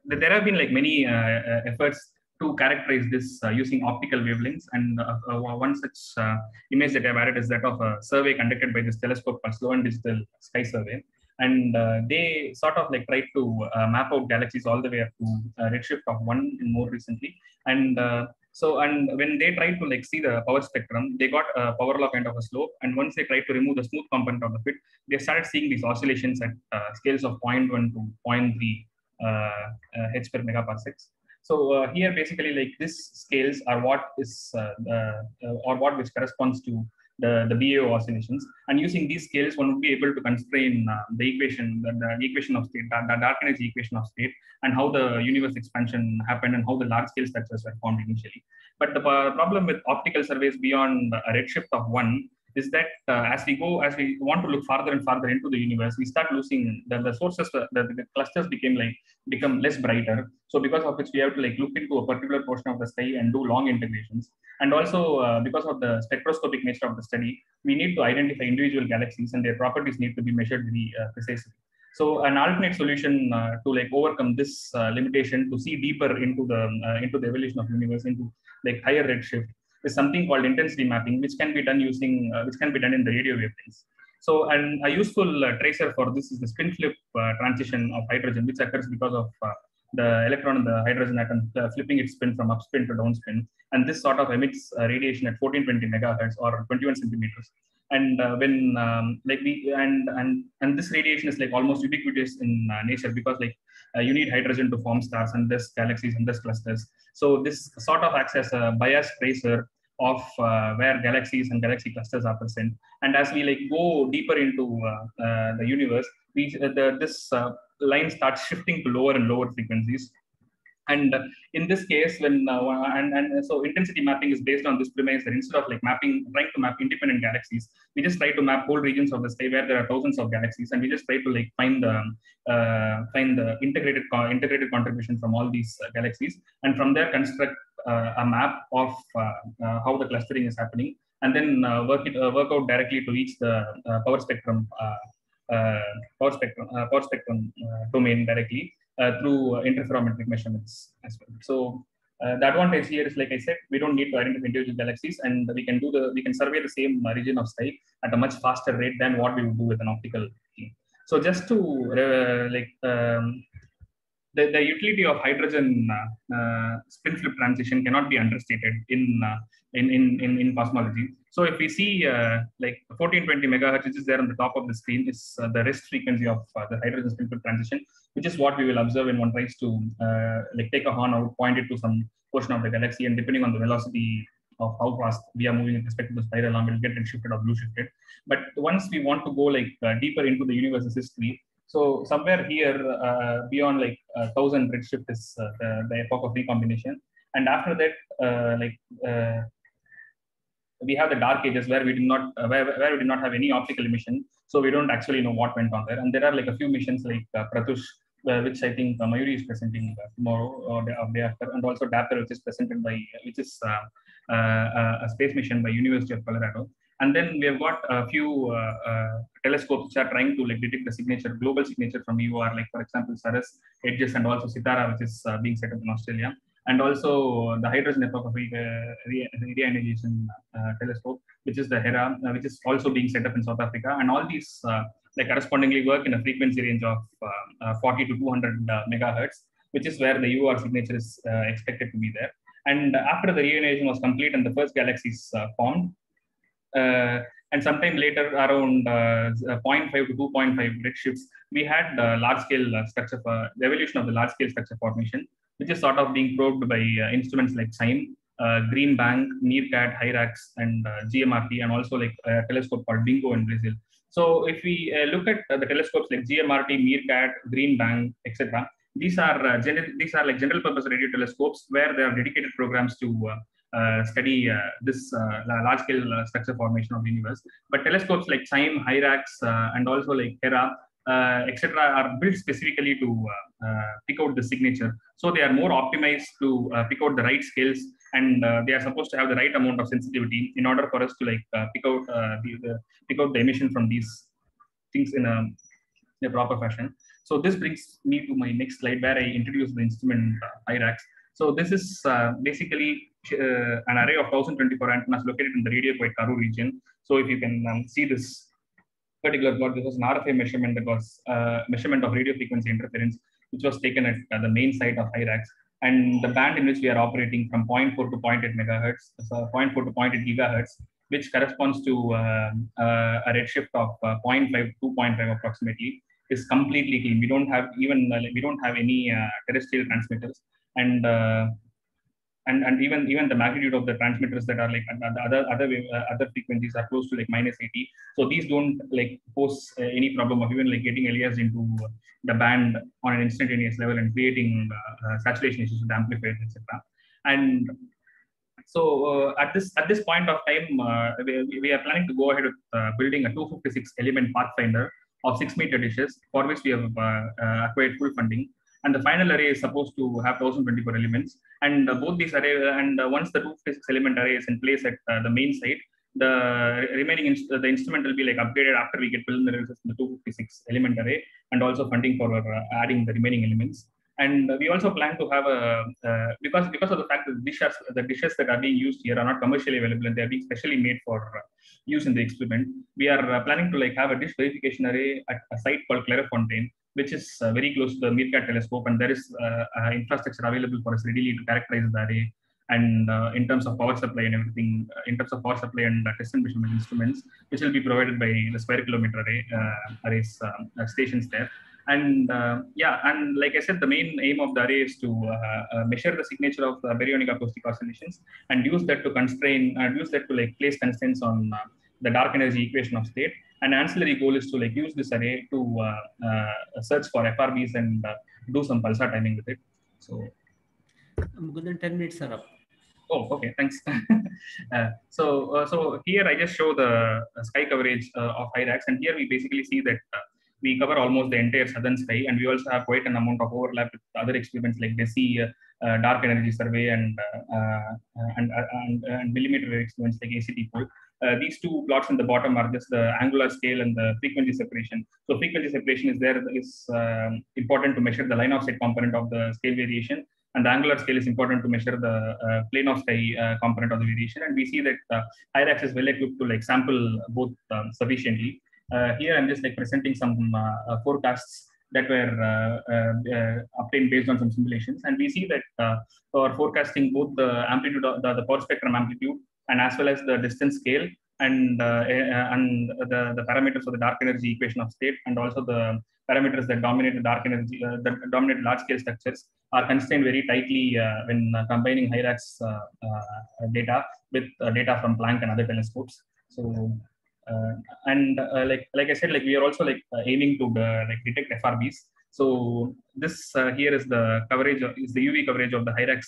there have been like many efforts to characterize this uh, using optical wavelengths. And uh, uh, one such uh, image that I've added is that of a survey conducted by this telescope called Sloan Digital Sky Survey. And uh, they sort of like tried to uh, map out galaxies all the way up to redshift of one and more recently. And so, and when they tried to like see the power spectrum, they got a power law kind of a slope. And once they tried to remove the smooth component of it, they started seeing these oscillations at scales of 0.1 to 0.3 h per megaparsecs. So uh, here, basically, like this scales are what is uh, uh, or what which corresponds to the, the BAO oscillations. And using these scales, one would be able to constrain uh, the equation, the, the, equation of state, the, the dark energy equation of state, and how the universe expansion happened and how the large scale structures were formed initially. But the problem with optical surveys beyond a redshift of one is that uh, as we go, as we want to look farther and farther into the universe, we start losing the, the sources, the, the clusters became like become less brighter. So because of which we have to like look into a particular portion of the sky and do long integrations. And also uh, because of the spectroscopic nature of the study, we need to identify individual galaxies and their properties need to be measured very uh, precisely. So an alternate solution uh, to like overcome this uh, limitation to see deeper into the uh, into the evolution of universe into like higher redshift is something called intensity mapping, which can be done using, uh, which can be done in the radio wavelengths. So, and a useful uh, tracer for this is the spin flip uh, transition of hydrogen, which occurs because of uh, the electron in the hydrogen atom uh, flipping its spin from upspin to downspin. And this sort of emits uh, radiation at 1420 megahertz or 21 centimeters. And when um, like we and and and this radiation is like almost ubiquitous in nature because like you need hydrogen to form stars and this galaxies and this clusters. So this sort of acts as a bias tracer of uh, where galaxies and galaxy clusters are present. And as we like go deeper into uh, uh, the universe, we, the, this line starts shifting to lower and lower frequencies. And in this case, when uh, and, and so intensity mapping is based on this premise that instead of like mapping, trying to map independent galaxies, we just try to map whole regions of the sky where there are thousands of galaxies, and we just try to like find the uh, find the integrated integrated contribution from all these uh, galaxies, and from there construct uh, a map of uh, uh, how the clustering is happening, and then work it work out directly to each the power spectrum power spectrum power spectrum domain directly through interferometric measurements as well. So uh, the advantage here is, like I said, we don't need to identify individual galaxies, and we can do the we can survey the same region of sky at a much faster rate than what we would do with an optical beam. So just to uh, like um, the, the utility of hydrogen uh, uh, spin flip transition cannot be understated in, uh, in, in, in, in, cosmology. So if we see like 1420 megahertz, which is there on the top of the screen, is the rest frequency of the hydrogen spin flip transition, which is what we will observe when one tries to like take a horn out, point it to some portion of the galaxy, and depending on the velocity of how fast we are moving with respect to the spiral arm will get shifted or blue shifted. But once we want to go like uh, deeper into the universe's history, so somewhere here uh, beyond like uh, thousand redshift is uh, the, the, epoch of recombination, and after that, uh, like uh, we have the dark ages where we did not uh, where, where we did not have any optical emission, so we don't actually know what went on there. And there are like a few missions like PRATUSH, which I think Mayuri is presenting tomorrow or the day after, and also Dapper, which is presented by which is a space mission by University of Colorado. And then we have got a few telescopes which are trying to like detect the signature, global signature from EOR, like for example, SARAS, EDGES, and also Sitara, which is uh, being set up in Australia and also the Hydrogen Network of uh, Reionization uh, Telescope, which is the HERA, uh, which is also being set up in South Africa. And all these uh, like correspondingly work in a frequency range of uh, 40 to 200 megahertz, which is where the EOR signature is expected to be there. And after the reionization was complete and the first galaxies formed, and sometime later around uh, 0.5 to 2.5 redshifts, we had uh, large scale uh, structure, the evolution of the large scale structure formation, which is sort of being probed by instruments like CHIME, Green Bank, MeerKAT, HIRAX, and GMRT, and also like a telescope called BINGO in Brazil. So if we look at the telescopes like GMRT, MeerKAT, Green Bank, etc., these are uh, general, these are like general purpose radio telescopes where there are dedicated programs to uh, uh, Uh, study uh, this uh, large scale structure formation of the universe. But telescopes like CHIME, HIRAX, and also like HERA, etc., are built specifically to pick out the signature. So they are more optimized to pick out the right scales, and they are supposed to have the right amount of sensitivity in order for us to like pick out the, the pick out the emission from these things in a, in a proper fashion. So this brings me to my next slide where I introduce the instrument uh, HIRAX. So this is uh, basically uh, an array of 1024 antennas located in the radioactive Karoo region. So if you can um, see this particular plot, this was an RFI measurement that was uh, measurement of radio frequency interference, which was taken at uh, the main site of HIRAX. And the band in which we are operating from 0.4 to 0.8 megahertz, so 0.4 to 0.8 gigahertz, which corresponds to um, uh, a redshift of 0.5 to 2.5 approximately is completely clean. We don't have even uh, we don't have any uh, terrestrial transmitters, and uh, and and even even the magnitude of the transmitters that are like the other other other frequencies are close to like minus 80. So these don't like pose any problem of even like getting aliased into the band on an instantaneous level and creating saturation issues with amplifiers, etc. And so uh, at this at this point of time, uh, we, we, are planning to go ahead with uh, building a 256 element pathfinder of six meter dishes for which we have acquired full funding. And the final array is supposed to have 1024 elements. And both these array and once the 256 element array is in place at the main site, the remaining inst the instrument will be like upgraded after we get results in the 256 element array and also funding for uh, adding the remaining elements and we also plan to have a uh, because because of the fact that dishes the dishes that are being used here are not commercially available and they are being specially made for uh, use in the experiment we are uh, planning to like have a dish verification array at a site called Klerefontein which is uh, very close to the meerkat telescope and there is uh, infrastructure available for us readily to characterize the array and uh, in terms of power supply and everything, uh, in terms of power supply and uh, test and measurement instruments, which will be provided by the square kilometer array arrays stations there. And uh, yeah and like i said the main aim of the array is to uh, uh, measure the signature of uh, baryonic acoustic oscillations and use that to constrain and use that to like place constraints on uh, the dark energy equation of state and ancillary goal is to like use this array to uh, search for frbs and do some pulsar timing with it. So i'm good than 10 minutes are up. Oh, okay, thanks. uh, so, uh, so here I just show the uh, sky coverage of HIRAX, and here we basically see that we cover almost the entire southern sky, and we also have quite an amount of overlap with other experiments like DESI, uh, uh, dark energy survey, and uh, and, and, and, millimeter experiments like ACT Uh, these two plots in the bottom are just the angular scale and the frequency separation. So frequency separation is there is um, important to measure the line of sight component of the scale variation, and the angular scale is important to measure the uh, plane of sky uh, component of the variation. And we see that uh, HIRAX is well equipped to like sample both um, sufficiently. Uh, here I'm just like presenting some uh, uh, forecasts that were obtained based on some simulations. And we see that for forecasting both the amplitude, the, the power spectrum amplitude, and as well as the distance scale, and uh, and the, the parameters of the dark energy equation of state and also the parameters that dominate the dark energy uh, that dominate large scale structures are constrained very tightly uh, when combining HIRAX data with data from Planck and other telescopes. So uh, and uh, like like I said, like we are also like uh, aiming to like detect FRBs. So this here is the coverage of, is the UV coverage of the HIRAX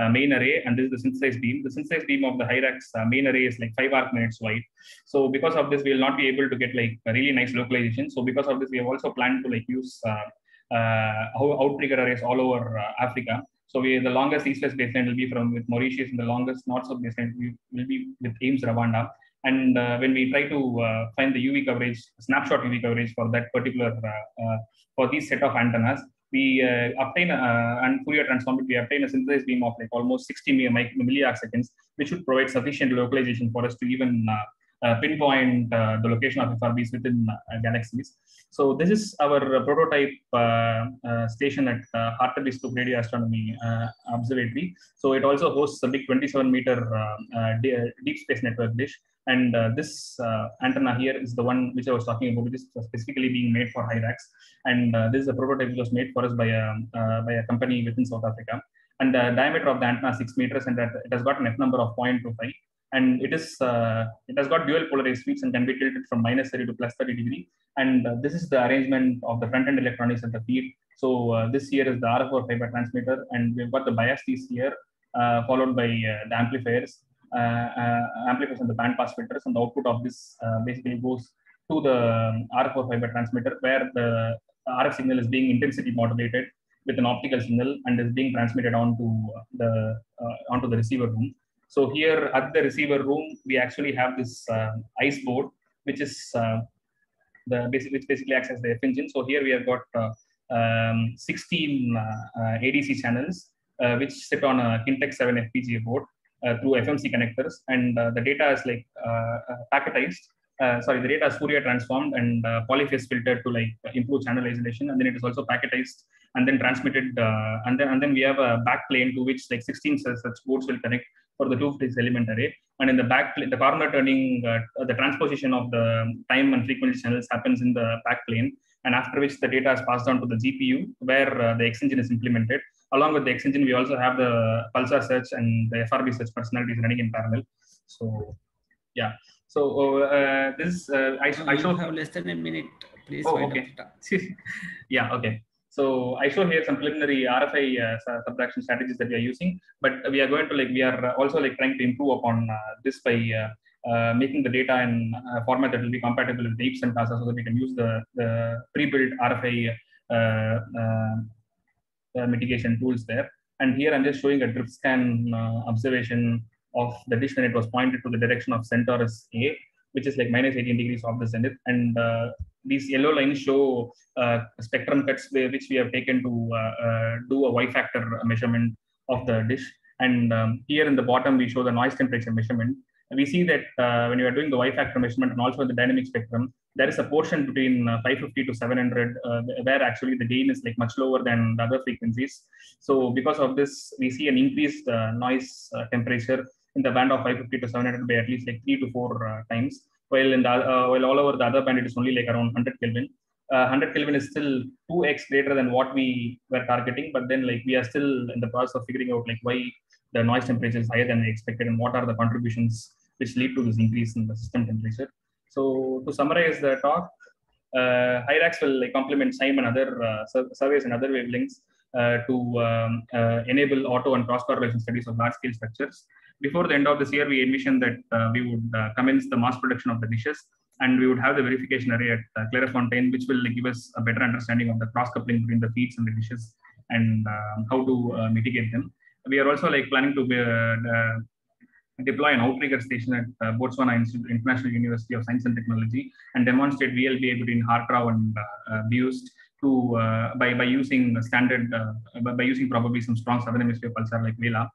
uh, main array and this is the synthesized beam. The synthesized beam of the HIRAX uh, main array is like 5 arc minutes wide. So because of this, we will not be able to get like a really nice localization. So because of this, we have also planned to like use uh, outrigger arrays all over Africa. So we, the longest east-west baseline will be from with Mauritius, and the longest north-south baseline will be with AIMS Rwanda. And uh, when we try to uh, find the UV coverage, snapshot UV coverage for that particular uh, for these set of antennas, we obtain and Fourier transform it, we obtain a synthesized beam of like almost 60 milliarc seconds, which would provide sufficient localization for us to even uh, pinpoint uh, the location of FRBs within uh, galaxies. So this is our prototype station at uh, Hartebeesthoek Radio Astronomy Observatory. So it also hosts a big 27 meter deep space network dish. And this antenna here is the one which I was talking about, which is specifically being made for HIRAX. And this is a prototype which was made for us by a, by a company within South Africa. And the diameter of the antenna six meters and that it has got an f number of 0.25 and it is uh, it has got dual polarized sweeps and can be tilted from minus 30 to plus 30 degree. And uh, this is the arrangement of the front end electronics at the feed so uh, this here is the RF4 fiber transmitter. And we've got the bias here uh, followed by uh, the amplifiers. uh, amplifiers and the band pass filters and the output of this basically goes to the um, RF4 fiber transmitter where the RF signal is being intensity modulated with an optical signal and is being transmitted onto the onto the receiver room so here at the receiver room, we actually have this uh, ICE board, which is uh, the basic, which basically acts as the F engine. So here we have got uh, um, 16 uh, uh, ADC channels, uh, which sit on a Kintex 7 FPGA board Uh, through FMC connectors, and uh, the data is like uh, packetized. sorry, the data is Fourier transformed and polyphase filtered to like improve channel isolation, and then it is also packetized and then transmitted, and then and then we have a backplane to which like 16 such boards will connect for the two phase element array. And in the back, the corner turning, uh, the transposition of the time and frequency channels happens in the back plane. And after which the data is passed on to the GPU where uh, the X engine is implemented. Along with the X engine, we also have the pulsar search and the FRB search personalities running in parallel. So, yeah. So uh, this uh, I, I show have less than a minute. Please. Oh, okay. yeah. Okay. So I show here some preliminary RFI uh, subtraction strategies that we are using, but we are going to like, we are also like trying to improve upon uh, this by uh, uh, making the data in a format that will be compatible with AIPS and CASA so that we can use the, the pre-built RFI mitigation tools there. And here I'm just showing a drift scan observation of the dish when it was pointed to the direction of Centaurus A, which is like minus 18 degrees of the zenith. And uh, these yellow lines show uh, spectrum cuts which we have taken to uh, uh, do a Y factor measurement of the dish. And um, here in the bottom, we show the noise temperature measurement. And we see that uh, when you are doing the Y factor measurement and also the dynamic spectrum, there is a portion between uh, 550 to 700 uh, where actually the gain is like much lower than the other frequencies. So because of this, we see an increased noise temperature in the band of 550 to 700 by at least like three to four times while in the uh, while all over the other band it is only like around 100 Kelvin. Uh, 100 Kelvin is still 2x greater than what we were targeting, but then like we are still in the process of figuring out like why the noise temperature is higher than we expected and what are the contributions which lead to this increase in the system temperature. So to summarize the talk, uh, HIRAX will like complement CHIME and other uh, surveys and other wavelengths uh, to um, uh, enable auto and cross correlation studies of large scale structures before the end of this year, we envision that uh, we would uh, commence the mass production of the dishes and we would have the verification array at uh, Klerefontein, which will give us a better understanding of the cross coupling between the feeds and the dishes and um, how to uh, mitigate them. We are also like planning to deploy an outrigger station at uh, Botswana International University of Science and Technology and demonstrate VLBI between HARTRAO and uh, BIUST to by by using standard by, by using probably some strong southern hemisphere pulsar like VELA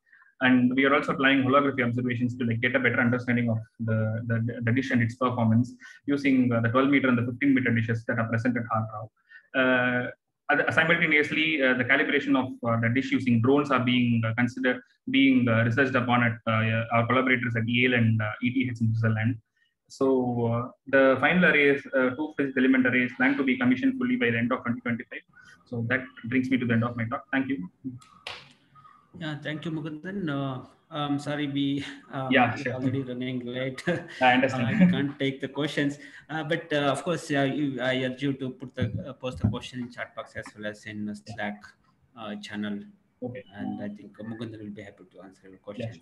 and we are also applying holography observations to like get a better understanding of the, the, the dish and its performance using uh, the 12 meter and the 15 meter dishes that are present at HARTRAO. Simultaneously, uh, the calibration of uh, the dish using drones are being uh, considered, being researched upon at our collaborators at Yale and ETH in Switzerland. So the final arrays, two physics element arrays, planned to be commissioned fully by the end of 2025. So that brings me to the end of my talk. Thank you. Yeah, thank you, Mugundhan. Uh, I'm sorry, we um, yeah, sure. already running late. I understand. I can't take the questions, uh, but uh, of course, you, I urge you to put the uh, post the question in chat box as well as in the Slack uh, channel. Okay. And I think Mugundhan will be happy to answer your questions.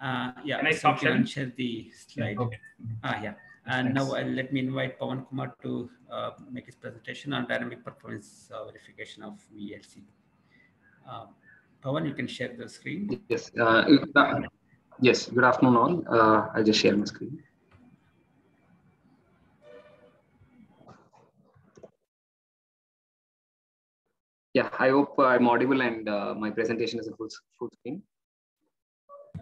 Yeah, sure. yeah. Can I stop sharing? share the slide. Yeah, okay. Ah, yeah. And Thanks. now I'll, let me invite Pawan Kumar to uh, make his presentation on dynamic performance verification of VLC. Um, Pawan, you can share the screen. Yes. Uh, yes. Good afternoon, all. Uh, I'll just share my screen. Yeah, I hope I'm audible and uh, my presentation is a full, full screen.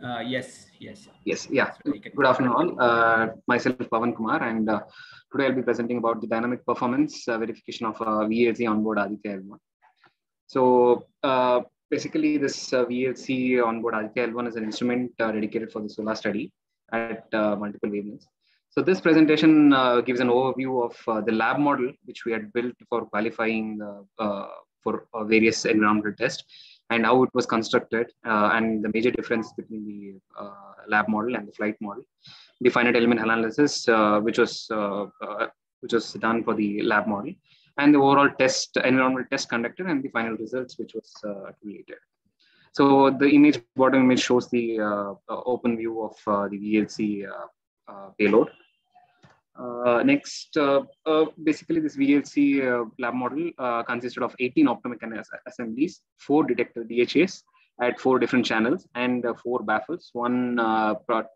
Uh, yes, yes. Yes, yeah. Good afternoon all. Uh, myself, Pawan Kumar, and uh, today I'll be presenting about the dynamic performance uh, verification of uh, VLC onboard Aditya L1. So uh, basically this uh, VLC onboard Aditya L1 is an instrument uh, dedicated for the solar study at uh, multiple wavelengths. So this presentation uh, gives an overview of the lab model, which we had built for qualifying for various environmental tests and how it was constructed uh, and the major difference between the uh, lab model and the flight model. The finite element analysis, uh, which was which was done for the lab model, and the overall test environmental test conducted, and the final results, which was uh, related. So the image bottom image shows the uh, uh, open view of the VLC payload. Uh, next, uh, uh, basically this VLC lab model consisted of 18 optomechanical assemblies, four detector DHAs at four different channels and four baffles, one,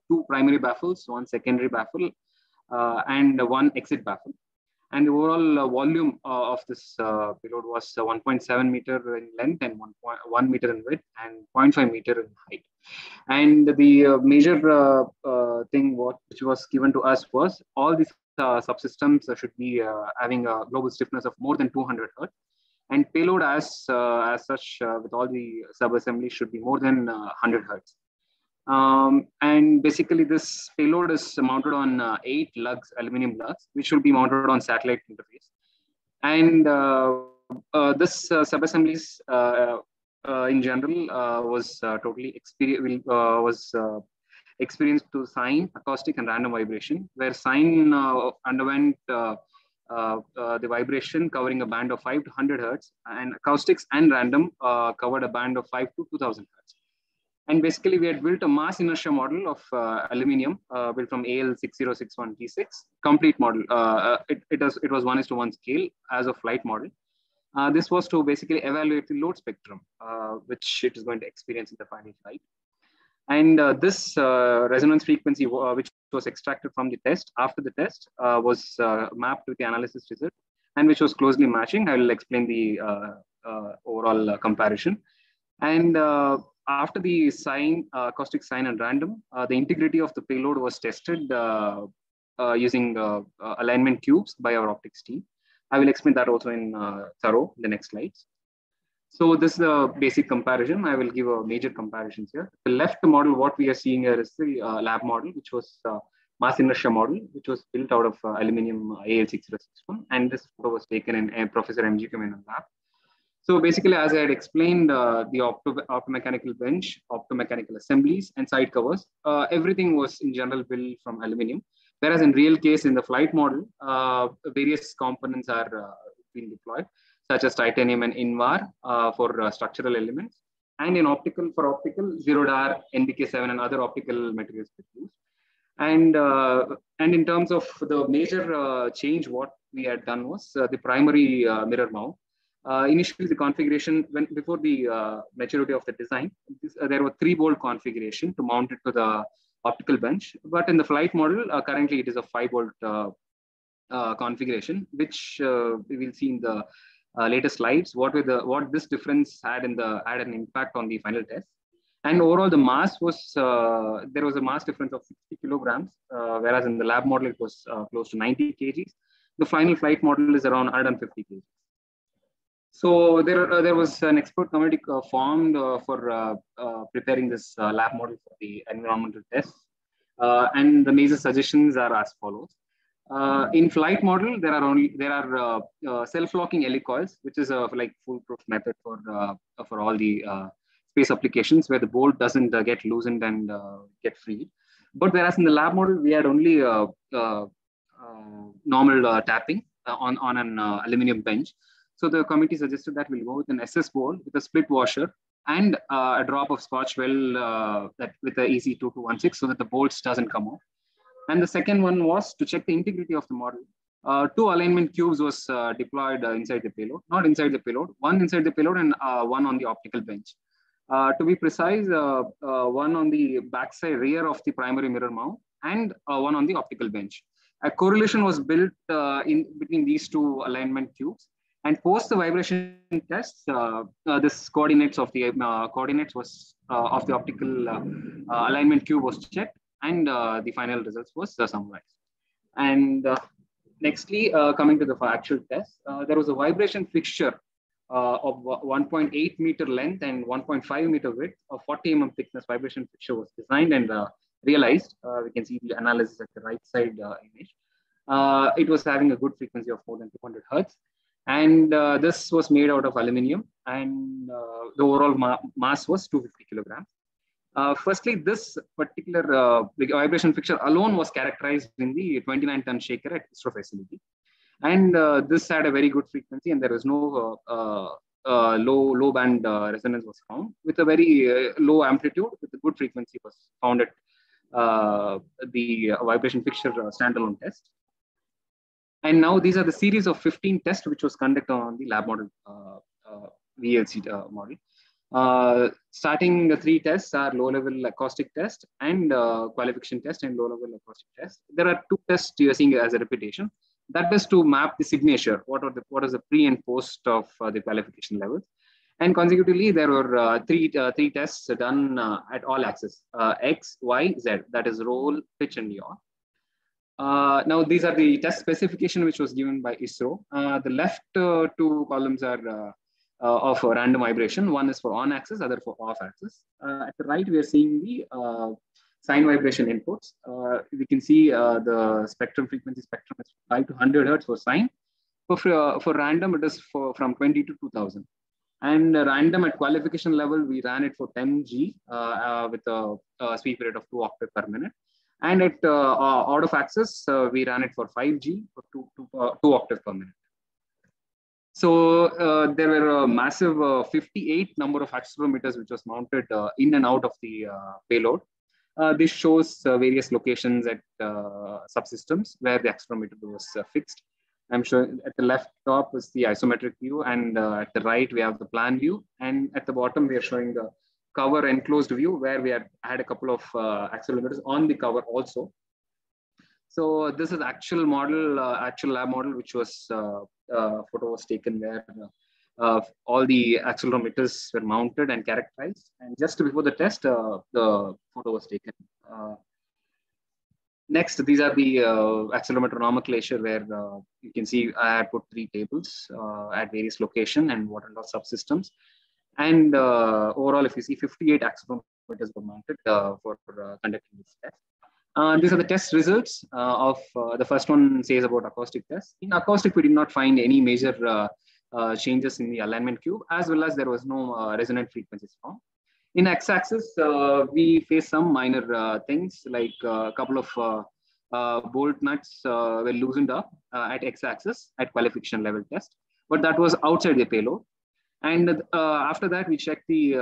two primary baffles, one secondary baffle, and one exit baffle and the overall uh, volume uh, of this uh, payload was 1.7 meter in length and 1.1 meter in width and 0.5 meter in height. And the major thing what which was given to us was all these subsystems should be having a global stiffness of more than 200 hertz and payload as uh, as such uh, with all the subassemblies should be more than uh, 100 hertz um, and basically this payload is mounted on uh, eight lugs, aluminum lugs, which will be mounted on satellite interface. And uh, uh, this uh, subassemblies uh, uh, in general was totally experience was experienced to sine, acoustic, and random vibration, where sine underwent uh, the vibration covering a band of 5 to 100 hertz, and acoustics and random uh, covered a band of 5 to 2000 hertz. And basically, we had built a mass inertia model of uh, aluminium uh, built from AL6061T6, complete model. Uh, uh, it, it, was, it was one is to one scale as a flight model. Uh, this was to basically evaluate the load spectrum, uh, which it is going to experience in the final flight. And this resonance frequency, which was extracted from the test after the test, was mapped with the analysis result and which was closely matching. I will explain the overall comparison. And after the sine, uh, acoustic sine and random, uh, the integrity of the payload was tested uh, uh using uh, uh, alignment cubes by our optics team. I will explain that also in thorough in the next slides. So this is a basic comparison. I will give a major comparisons here. The left model, what we are seeing here is the lab model, which was mass inertia model, which was built out of aluminum AL6061. And this photo was taken in Professor M.G. Menon lab. So basically, as I had explained, uh, the opto optomechanical bench, optomechanical assemblies, and side covers, uh, everything was in general built from aluminum. Whereas in real case, in the flight model, uh, various components are uh, being deployed, such as titanium and Invar uh, for uh, structural elements, and in optical for optical, Zerodur, NBK7, and other optical materials used. And and in terms of the major change, what we had done was the primary mirror mount uh, initially the configuration when before the uh, maturity of the design this, uh, there were three bolt configuration to mount it to the optical bench. But in the flight model uh, currently it is a five bolt uh, uh, configuration which we will see in the latest slides what were the what this difference had in the had an impact on the final test. And overall the mass was there was a mass difference of 60 kilograms whereas in the lab model it was close to 90 kgs. The final flight model is around 150 kgs so there, uh, there was an expert committee uh, formed uh, for uh, uh, preparing this uh, lab model for the environmental tests. Uh, and the major suggestions are as follows. Uh, in flight model, there are only there are uh, self-locking helicoils, which is a like foolproof method for for all the space applications where the bolt doesn't get loosened and get freed. But whereas in the lab model, we had only normal tapping on on an aluminum bench. So the committee suggested that we'll go with an SS bowl with a split washer and uh, a drop of Scotch-Weld uh, that with the EC2216 so that the bolts doesn't come off. And the second one was to check the integrity of the model. Uh, two alignment cubes was uh, deployed uh, inside the payload, not inside the payload, one inside the payload and uh, one on the optical bench. To be precise, one on the backside rear of the primary mirror mount and one on the optical bench. A correlation was built in between these two alignment cubes. And post the vibration test, this coordinates of the coordinates was of the optical alignment cube was checked, and the final results was summarized. And nextly, coming to the actual test, there was a vibration fixture uh, of 1.8 meter length and 1.5 meter width of 40 mm thickness vibration fixture was designed and uh, realized. Uh, we can see the analysis at the right side uh, image. Uh, it was having a good frequency of more than 200 hertz. And uh, this was made out of aluminum and the overall ma mass was 250 kilograms. firstly, this particular vibration fixture alone was characterized in the 29 ton shaker at ISRO facility. And uh, this had a very good frequency and there was no uh, uh, low low band resonance was found with a very low amplitude with a good frequency was found at the vibration fixture standalone test. And now these are the series of 15 tests which was conducted on the lab model VLC model. Uh, starting the three tests are low level acoustic test and uh, qualification test and low level acoustic test. There are two tests you're seeing as a repetition that is to map the signature. What are the what is the pre and post of uh, the qualification levels? And consecutively, there were uh, three uh, three tests done uh, at all axes: uh, X, Y, Z. That is roll, pitch, and yaw. Uh, now these are the test specification which was given by ISRO. the left two columns are of random vibration. One is for on axis, other for off axis. at the right, we are seeing the sine vibration inputs. Uh, we can see uh, the spectrum frequency spectrum is 5 to 100 hertz for sine. For, uh, for random, it is for, from 20 to 2000. And random at qualification level, we ran it for 10 G uh, uh, with a, a, sweep rate of 2 octave per minute. And at uh, out of axis, we ran it for 5 G for 2, two, two octave per minute. So uh, there were a massive uh, 58 number of accelerometers which was mounted uh, in and out of the payload. Uh, this shows uh, various locations at uh, subsystems where the accelerometer was fixed. I'm showing at the left top is the isometric view, and at the right we have the plan view, and at the bottom we are showing the cover enclosed view where we had had a couple of accelerometers on the cover also. So this is actual model, uh, actual lab model, which was uh, uh, photo was taken where uh, all the accelerometers were mounted and characterized. And just before the test, uh, the photo was taken. Uh, next, these are the uh, accelerometer nomenclature where uh, you can see I had put three tables uh, at various location and what and all subsystems. And overall, if you see 58 accelerometers were mounted for conducting this test. Uh, these are the test results uh, of uh, the first one says about acoustic test. In acoustic, we did not find any major uh, changes in the alignment cube, as well as there was no uh, resonant frequencies found. In x-axis, uh, we face some minor things like a couple of bolt nuts were loosened up at x-axis at qualification level test, but that was outside the payload. And after that, we checked the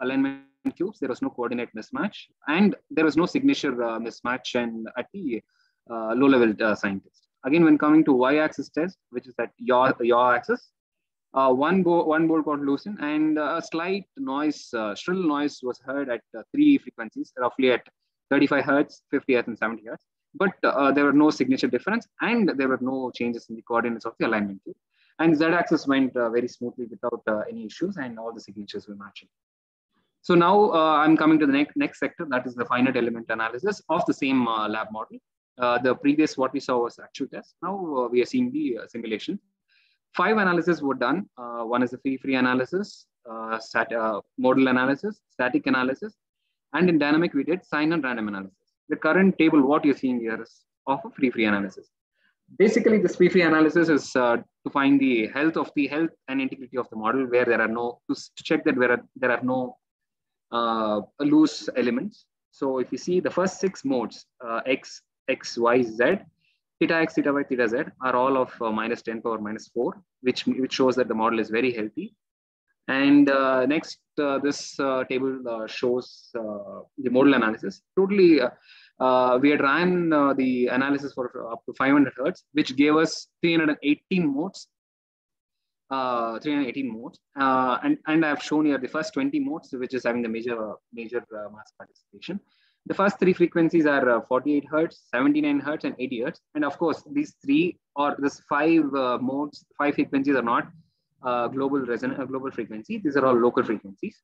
alignment cubes. There was no coordinate mismatch, and there was no signature uh, mismatch and at the uh, low level uh, sine test. Again, when coming to y-axis test, which is at yaw, yaw axis, uh, one, bo one bolt got loosened and uh, a slight noise, uh, shrill noise was heard at uh, three frequencies, roughly at 35 hertz, 50 hertz, and 70 hertz. But uh, there were no signature difference and there were no changes in the coordinates of the alignment cube. And z-axis went uh, very smoothly without any issues and all the signatures were matching. So now I'm coming to the next, next sector, that is the finite element analysis of the same lab model. the previous what we saw was actual test. Now we are seeing the simulation five analyses were done. Uh, one is the free-free analysis, uh, stat, uh, modal analysis, static analysis, and in dynamic we did sine and random analysis. The current table, what you're seeing here is of a free-free analysis. Basically, this free-free analysis is uh, to find the health of the health and integrity of the model where there are no, to, check that there are, there are no uh, loose elements. So if you see the first six modes, uh, X, X, Y, Z, theta x, theta y, theta z are all of uh, minus 10 power minus 4, which, which shows that the model is very healthy. And uh, next, uh, this table shows the modal analysis. Totally, we had ran the analysis for up to 500 hertz, which gave us 318 modes. uh, 318 modes. Uh, and, and I've shown here the first 20 modes, which is having the major, major uh, mass participation. The first three frequencies are uh, 48 hertz, 79 hertz, and 80 hertz. And of course, these three or this five uh, modes, five frequencies are not uh, global resonant, global frequency. These are all local frequencies.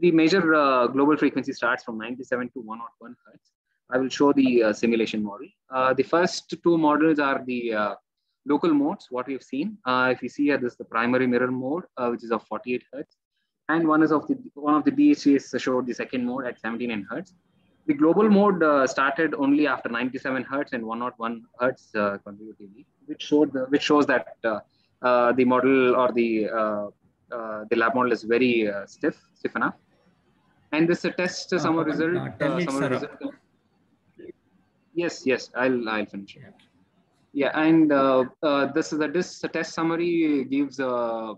The major global frequency starts from 97 to 101 hertz. I will show the simulation model. the first two models are the local modes, what we've seen. Uh, if you see here, this is the primary mirror mode, uh, which is of 48 hertz. And one is of the one of the BHCs showed the second mode at 79 hertz. The global mode uh, started only after 97 hertz and 101 hertz uh, consecutively, which showed the, which shows that uh, uh, the model or the the lab model is very stiff, stiff enough. And this a test uh, result. summary result yes, yes, I'll I'll finish. Yeah. Yeah, and uh, uh, this is a this test summary gives uh,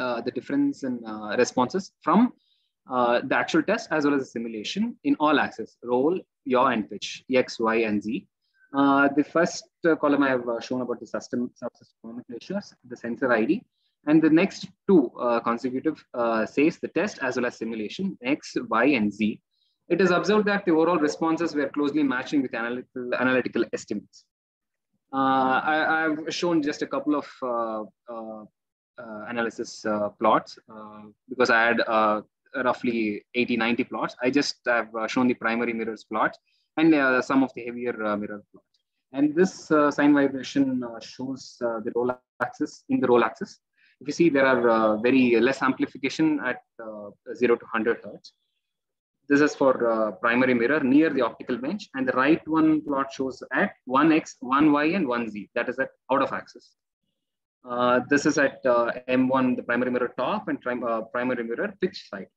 uh the difference in uh, responses from uh, the actual test as well as the simulation in all axes: roll, yaw, and pitch, x, y, and z. the first column I have shown about the system subsystem nomenclatures, the sensor ID, and the next two consecutive says the test as well as simulation x, y, and z. It is observed that the overall responses were closely matching with analytical, analytical estimates. Uh, I, have shown just a couple of uh, uh, uh analysis uh, plots uh, because I had roughly 80, 90 plots. I just have shown the primary mirrors plot and some of the heavier mirror plots. And this sine vibration shows the roll axis in the roll axis. If you see, there are very less amplification at 0 to 100 hertz. This is for uh, primary mirror near the optical bench. And the right one plot shows at 1x, 1y, and 1z. That is at out of axis. Uh, this is at uh, M1, the primary mirror top, and uh, primary mirror pitch side.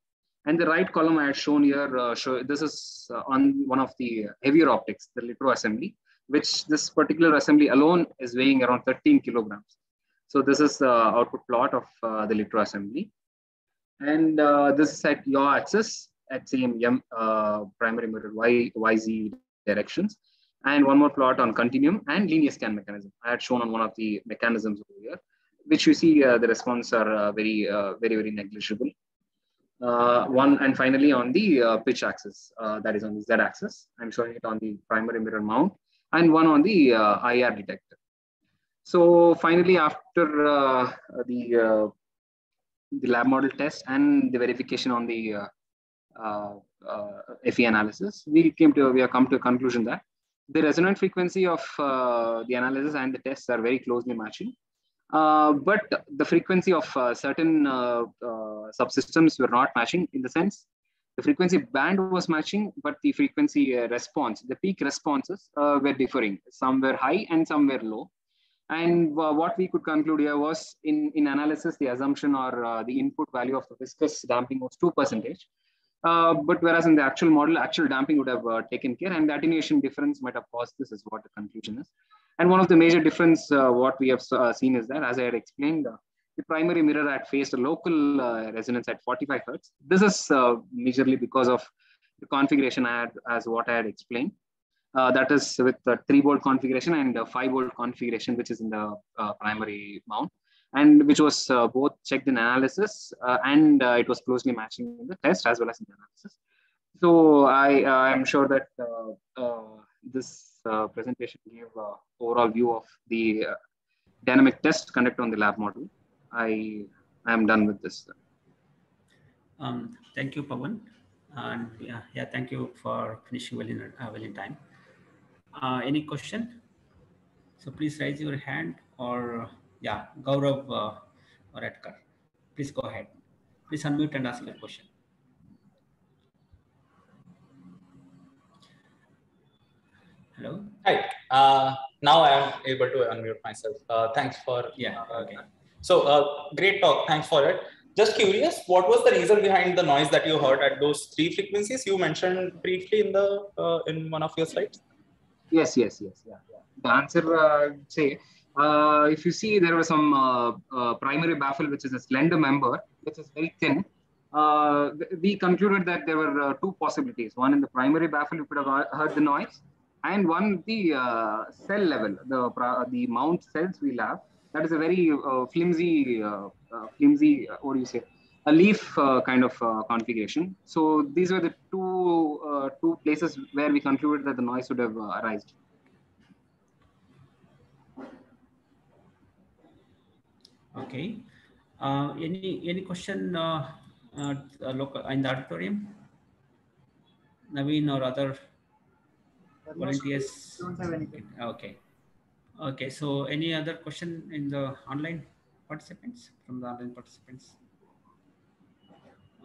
And the right column I had shown here, uh, show, this is uh, on one of the heavier optics, the litho assembly, which this particular assembly alone is weighing around 13 kilograms. So this is the output plot of the litho assembly. And this is at yaw axis at same M uh, primary mirror Y, YZ directions. And one more plot on continuum and linear scan mechanism. I had shown on one of the mechanisms over here, which you see uh, the response are uh, very, uh, very, very negligible. Uh, one and finally on the uh, pitch axis, that is on the Z axis. I'm showing it on the primary mirror mount and one on the IR detector. So finally, after the the lab model test and the verification on the FE analysis, we came to we have come to a conclusion that the resonant frequency of uh, the analysis and the tests are very closely matching. but the frequency of certain subsystems were not matching in the sense the frequency band was matching, but the frequency uh, response, the peak responses uh, were differing. Some were high and some were low. And uh, what we could conclude here was in, in analysis, the assumption or the input value of the viscous damping was 2 percentage. Uh, but whereas in the actual model, actual damping would have uh, taken care and the attenuation difference might have caused this is what the conclusion is. And one of the major difference uh, what we have uh, seen is that, as I had explained, uh, the primary mirror had faced a local resonance at 45 Hertz. This is majorly because of the configuration I had as what I had explained. that is with the three volt configuration and five volt configuration, which is in the primary mount and which was uh, both checked in analysis uh, and uh, it was closely matching in the test as well as in the analysis. So I am sure that this presentation gave an overall view of the dynamic test conducted on the lab model. I I am done with this. Um, thank you, Pawan. And yeah, yeah, thank you for finishing well in, uh, well in time. Uh, any question? So please raise your hand or yeah, Gaurav uh, Redkar. Please go ahead. Please unmute and ask your question. Hello. Hi. Uh, now I am able to unmute myself. Uh, thanks for yeah. Okay. So uh, great talk. Thanks for it. Just curious, what was the reason behind the noise that you heard at those three frequencies you mentioned briefly in the uh, in one of your slides? Yes, yes, yes, yeah. yeah. The answer, uh, say, uh, if you see, there was some uh, uh, primary baffle, which is a slender member, which is very thin. Uh, we concluded that there were uh, two possibilities. One in the primary baffle, you could have heard the noise, and one the uh, cell level, the the mount cells we have. that is a very flimsy, flimsy. what do you say? A leaf kind of configuration. So these were the two two places where we concluded that the noise would have arisen. Okay. Uh, any any question uh, uh, local in the auditorium? Naveen or other volunteers? Don't have anything. Okay. Okay. So any other question in the online participants from the online participants?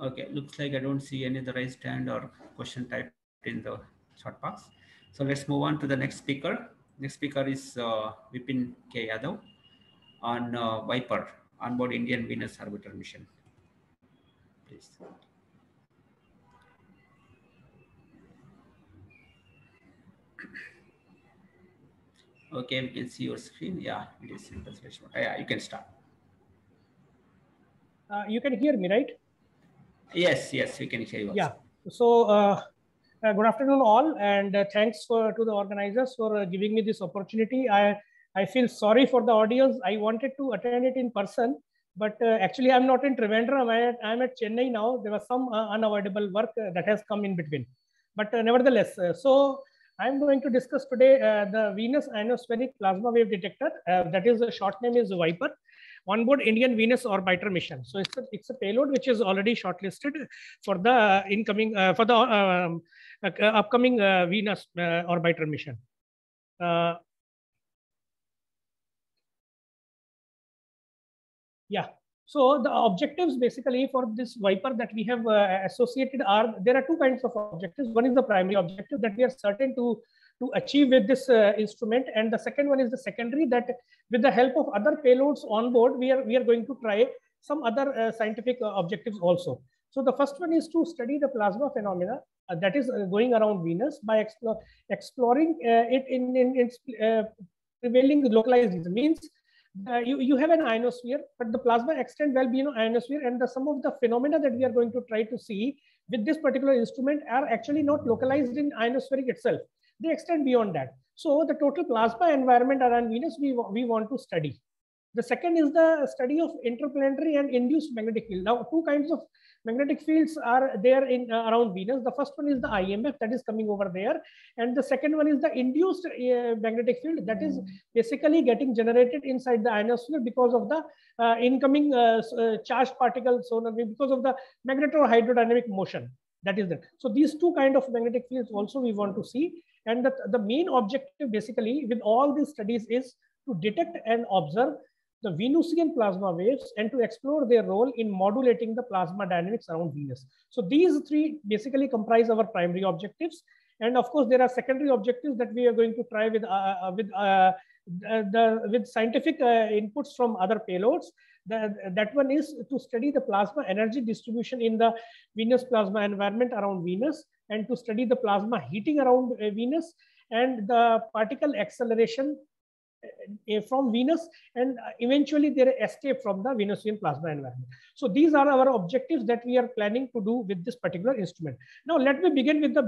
Okay. Looks like I don't see any other raised hand or question typed in the chat box. So let's move on to the next speaker. Next speaker is uh, Vipin K. Yadav on uh, Viper onboard Indian Venus Orbiter mission. Please. Okay, we can see your screen. Yeah, it is in translation. Yeah, you can start. Uh, you can hear me, right? Yes, yes, we can hear you. Yeah. So, uh, uh, good afternoon, all, and uh, thanks for to the organizers for uh, giving me this opportunity. I I feel sorry for the audience. I wanted to attend it in person, but uh, actually I'm not in Trivandrum. I'm at, I'm at Chennai now. There was some uh, unavoidable work uh, that has come in between. But uh, nevertheless, uh, so I'm going to discuss today uh, the Venus ionospheric plasma wave detector. that is the short name is Viper onboard Indian Venus orbiter mission. So it's a, it's a payload which is already shortlisted for the incoming for the um, upcoming Venus orbiter mission. Yeah. So the objectives basically for this Viper that we have uh, associated are, there are two kinds of objectives. One is the primary objective that we are certain to, to achieve with this uh, instrument. And the second one is the secondary that with the help of other payloads on board, we are, we are going to try some other uh, scientific uh, objectives also. So the first one is to study the plasma phenomena uh, that is uh, going around Venus by explore, exploring it in, in, in prevailing localized means uh, you, you have an ionosphere, but the plasma extend well beyond ionosphere and the, some of the phenomena that we are going to try to see with this particular instrument are actually not localized in ionospheric itself. They extend beyond that. So the total plasma environment around Venus we, we want to study. The second is the study of interplanetary and induced magnetic field. Now, two kinds of magnetic fields are there in uh, around Venus. The first one is the IMF that is coming over there. And the second one is the induced uh, magnetic field that is basically getting generated inside the ionosphere because of the uh, incoming uh, uh, charged particles, so because of the magneto-hydrodynamic motion. That is it. So these two kind of magnetic fields also we want to see. And the, the main objective basically with all these studies is to detect and observe the Venusian plasma waves and to explore their role in modulating the plasma dynamics around Venus. So these three basically comprise our primary objectives. And of course, there are secondary objectives that we are going to try with, uh, uh with, uh, the, with scientific uh, inputs from other payloads. The, that one is to study the plasma energy distribution in the Venus plasma environment around Venus and to study the plasma heating around uh, Venus and the particle acceleration from Venus and uh, eventually their escape from the Venusian plasma environment. So these are our objectives that we are planning to do with this particular instrument. Now let me begin with the,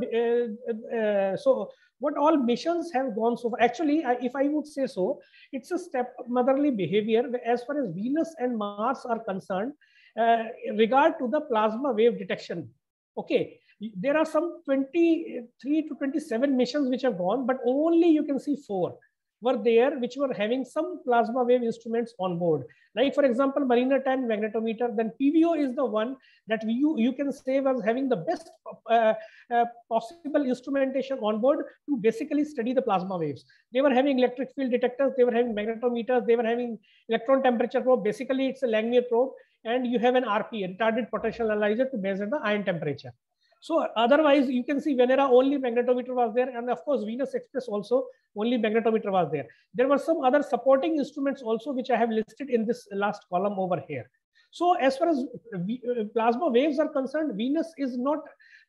uh, uh, so what all missions have gone so far. Actually, if I would say so, it's a step motherly behavior as far as Venus and Mars are concerned uh, regard to the plasma wave detection. Okay, there are some 23 to 27 missions which have gone, but only you can see four were there which were having some plasma wave instruments on board. Like for example, Mariner 10 magnetometer, then PVO is the one that you, you can say was having the best uh, uh, possible instrumentation on board to basically study the plasma waves. They were having electric field detectors, they were having magnetometers, they were having electron temperature probe. Basically, it's a Langmuir probe and you have an RP, retarded potential analyzer to measure the ion temperature. So otherwise, you can see Venera only magnetometer was there, and of course Venus Express also only magnetometer was there. There were some other supporting instruments also which I have listed in this last column over here. So as far as uh, plasma waves are concerned, Venus is not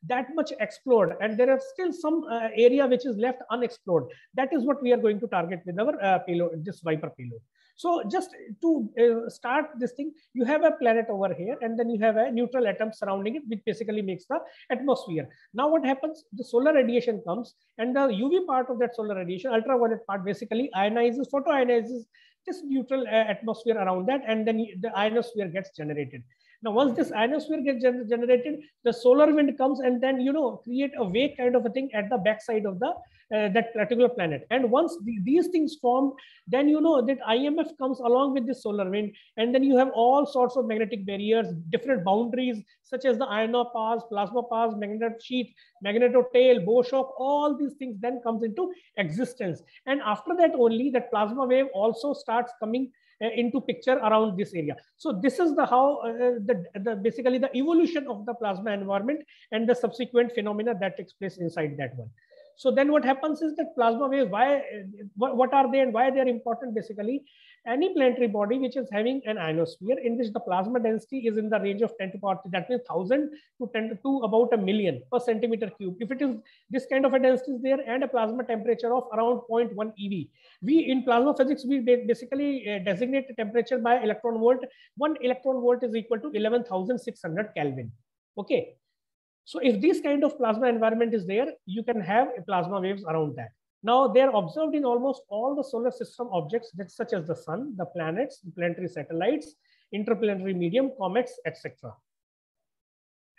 that much explored and there are still some uh, area which is left unexplored. That is what we are going to target with our uh, payload, this Viper payload. So just to uh, start this thing, you have a planet over here and then you have a neutral atom surrounding it, which basically makes the atmosphere. Now what happens? The solar radiation comes and the UV part of that solar radiation, ultraviolet part basically ionizes, photoionizes this neutral uh, atmosphere around that, and then the ionosphere gets generated. Now, once this ionosphere gets gener generated, the solar wind comes and then, you know, create a wake kind of a thing at the backside of the uh, that particular planet. And once the, these things form, then you know that IMF comes along with this solar wind, and then you have all sorts of magnetic barriers, different boundaries, such as the ionopause, plasma pause, magnetic sheet, magnetotail, bow shock, all these things then comes into existence. And after that only, that plasma wave also starts coming into picture around this area. So this is the how uh, the, the basically the evolution of the plasma environment and the subsequent phenomena that takes place inside that one. So then what happens is that plasma waves, why, what, what are they and why they are important basically? Any planetary body which is having an ionosphere in which the plasma density is in the range of 10 to power, that means 1000 to 10 to about a million per centimeter cube. If it is this kind of a density is there and a plasma temperature of around 0.1 eV, we in plasma physics, we basically uh, designate the temperature by electron volt. One electron volt is equal to 11,600 Kelvin. Okay, so if this kind of plasma environment is there, you can have plasma waves around that. Now they're observed in almost all the solar system objects such as the sun, the planets, planetary satellites, interplanetary medium, comets, etc.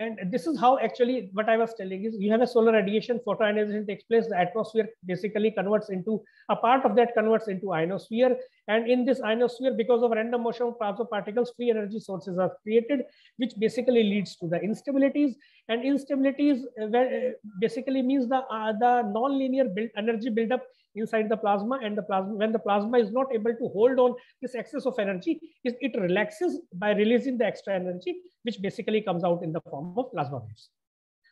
And this is how actually what I was telling is you have a solar radiation photoionization takes place. The atmosphere basically converts into a part of that converts into ionosphere. And in this ionosphere, because of random motion of plasma particles, free energy sources are created, which basically leads to the instabilities. And instabilities uh, uh basically means the, uh, the non-linear build, energy buildup inside the plasma and the plasma when the plasma is not able to hold on this excess of energy it, it relaxes by releasing the extra energy which basically comes out in the form of plasma waves.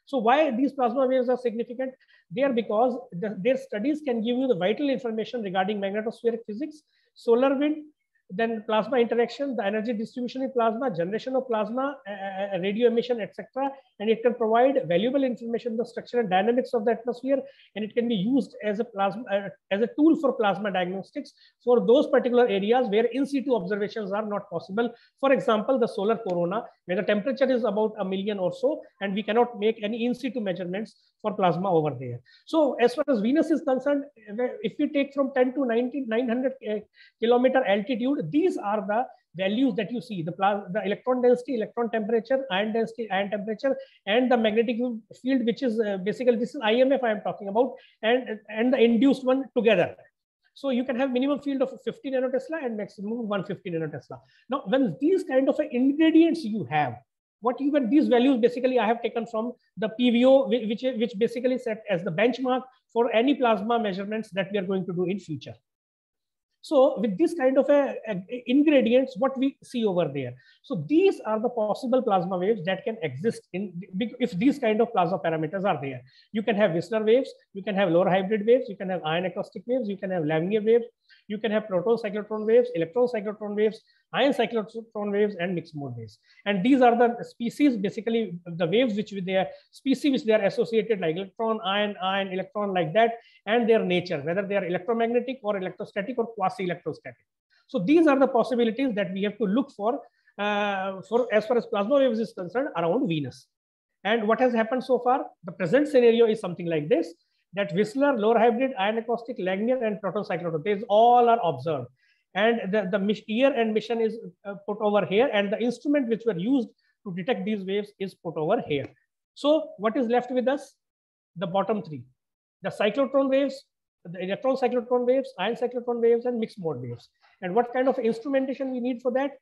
So why these plasma waves are significant? They are because the, their studies can give you the vital information regarding magnetospheric physics solar wind then plasma interaction, the energy distribution in plasma, generation of plasma, uh, radio emission, etc. And it can provide valuable information, the structure and dynamics of the atmosphere, and it can be used as a plasma uh, as a tool for plasma diagnostics for those particular areas where in situ observations are not possible. For example, the solar corona, where the temperature is about a million or so, and we cannot make any in situ measurements for plasma over there. So as far as Venus is concerned, if we take from 10 to 19, 900 uh, kilometer altitude, these are the values that you see, the, the electron density, electron temperature, ion density, ion temperature, and the magnetic field, which is uh, basically, this is IMF I am talking about, and, and the induced one together. So you can have minimum field of 50 nanotesla and maximum 150 nanotesla. Now, when these kind of ingredients you have, what even these values basically I have taken from the PVO, which, which basically set as the benchmark for any plasma measurements that we are going to do in future. So with this kind of a, a, ingredients, what we see over there. So these are the possible plasma waves that can exist in if these kind of plasma parameters are there. You can have Whistler waves, you can have lower hybrid waves, you can have ion acoustic waves, you can have Langmuir waves, you can have proton cyclotron waves, electron cyclotron waves, ion cyclotron waves, and mixed mode waves. And these are the species, basically the waves which with their species which they are associated like electron, ion, ion, electron like that, and their nature, whether they are electromagnetic or electrostatic or quasi-electrostatic. So these are the possibilities that we have to look for, uh, for as far as plasma waves is concerned around Venus. And what has happened so far? The present scenario is something like this that Whistler, lower hybrid, ion acoustic, Langmuir, and proton cyclotron. These all are observed. And the, the year and mission is uh, put over here, and the instrument which were used to detect these waves is put over here. So what is left with us? The bottom three. The cyclotron waves, the electron cyclotron waves, ion cyclotron waves, and mixed mode waves. And what kind of instrumentation we need for that?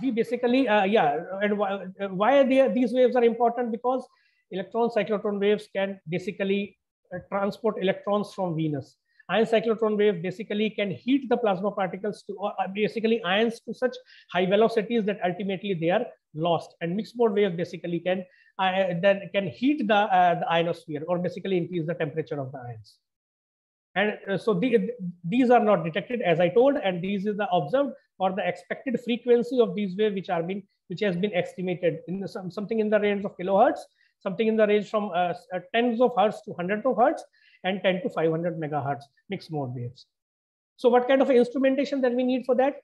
We basically, uh, yeah, and why, why they, these waves are important? Because electron cyclotron waves can basically uh, transport electrons from Venus. Ion cyclotron wave basically can heat the plasma particles to uh, basically ions to such high velocities that ultimately they are lost. And mixed mode wave basically can uh, then can heat the, uh, the ionosphere or basically increase the temperature of the ions. And uh, so the, these are not detected as I told, and these is the observed or the expected frequency of these waves which are being which has been estimated in the, some, something in the range of kilohertz something in the range from uh, uh, tens of hertz to hundreds of hertz and 10 to 500 megahertz mixed mode waves. So what kind of instrumentation that we need for that?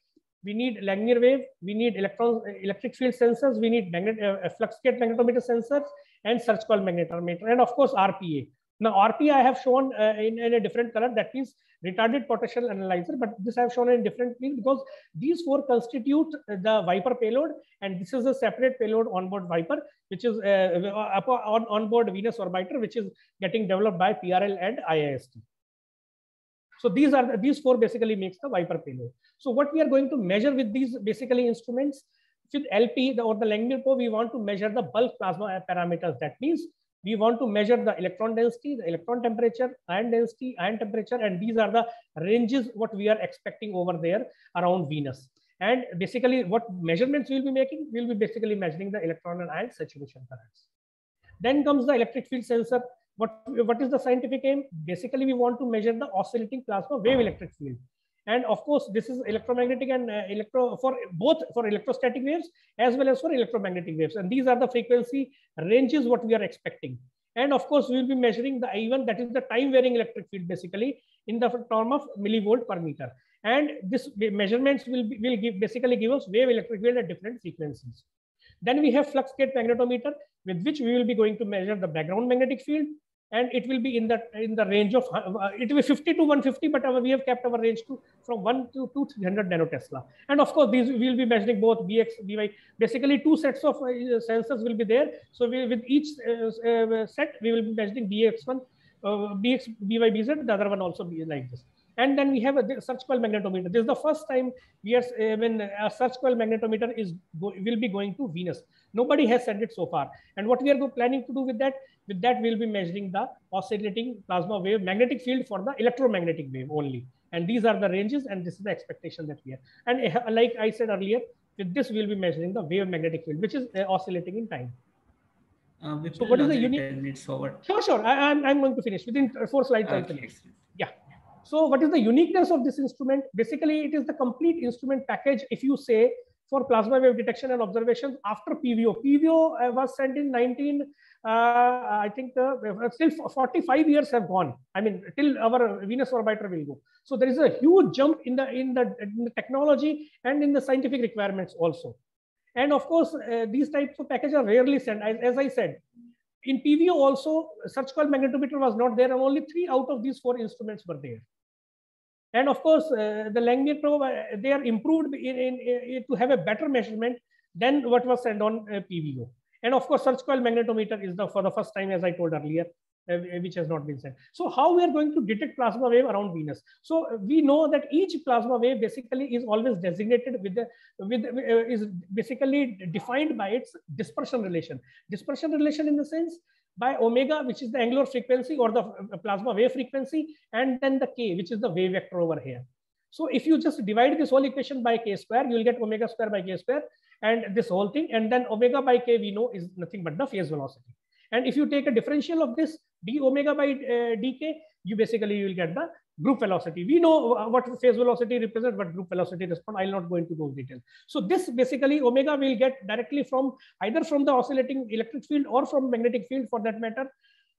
We need Langmuir wave, we need electron, electric field sensors, we need magnet, uh, flux gate magnetometer sensors and search coil magnetometer, and of course RPA. Now RP I have shown uh, in, in, a different color. That means retarded potential analyzer, but this I have shown in different because these four constitute the Viper payload, and this is a separate payload onboard Viper, which is uh, on onboard Venus orbiter, which is getting developed by PRL and IIST. So these are these four basically makes the Viper payload. So what we are going to measure with these basically instruments with LP the, or the Langmuir probe, we want to measure the bulk plasma parameters. That means we want to measure the electron density, the electron temperature, ion density, ion temperature, and these are the ranges what we are expecting over there around Venus. And basically what measurements we'll be making, we'll be basically measuring the electron and ion saturation currents. Then comes the electric field sensor. What, what is the scientific aim? Basically, we want to measure the oscillating plasma wave electric field. And of course, this is electromagnetic and uh, electro for both for electrostatic waves as well as for electromagnetic waves. And these are the frequency ranges what we are expecting. And of course, we will be measuring the I1, that is the time varying electric field basically in the term of millivolt per meter. And this measurements will, be, will give basically give us wave electric field at different frequencies. Then we have flux gate magnetometer with which we will be going to measure the background magnetic field and it will be in the in the range of uh, it will be 50 to 150 but our, we have kept our range to from 1 to, to 300 nanotesla and of course these we will be measuring both bx by basically two sets of uh, sensors will be there. So we, with each uh, uh set we will be measuring bx1 uh, bx by bz the other one also be like this and then we have a search coil magnetometer. This is the first time we are uh, when a search coil magnetometer is will be going to Venus. Nobody has sent it so far. And what we are planning to do with that, with that we'll be measuring the oscillating plasma wave magnetic field for the electromagnetic wave only. And these are the ranges, and this is the expectation that we have. And uh, like I said earlier, with this we'll be measuring the wave magnetic field, which is uh, oscillating in time. Uh, so what is the unique? Sure, sure. I, am I'm, I'm going to finish within four slides. Okay. Yeah. So what is the uniqueness of this instrument? Basically, it is the complete instrument package. If you say for plasma wave detection and observations after PVO. PVO uh, was sent in 19, uh, I think uh, still 45 years have gone. I mean, till our Venus orbiter will go. So there is a huge jump in the, in the, in the technology and in the scientific requirements also. And of course, uh, these types of packages are rarely sent. As, as I said, in PVO also, search coil magnetometer was not there and only three out of these four instruments were there. And of course, uh, the Langmuir probe, uh, they are improved in, in, in, to have a better measurement than what was sent on uh, PVO. And of course, search coil magnetometer is the for the first time, as I told earlier, uh, which has not been sent. So how we are going to detect plasma wave around Venus? So uh, we know that each plasma wave basically is always designated with the with uh, is basically defined by its dispersion relation. Dispersion relation in the sense by omega, which is the angular frequency or the uh, plasma wave frequency, and then the k, which is the wave vector over here. So if you just divide this whole equation by k square, you will get omega square by k square and this whole thing. And then omega by k we know is nothing but the phase velocity. And if you take a differential of this d omega by uh, dk, you basically you will get the group velocity. We know uh, what phase velocity represents, but group velocity respond. I'll not go into those details. So this basically omega will get directly from either from the oscillating electric field or from magnetic field for that matter.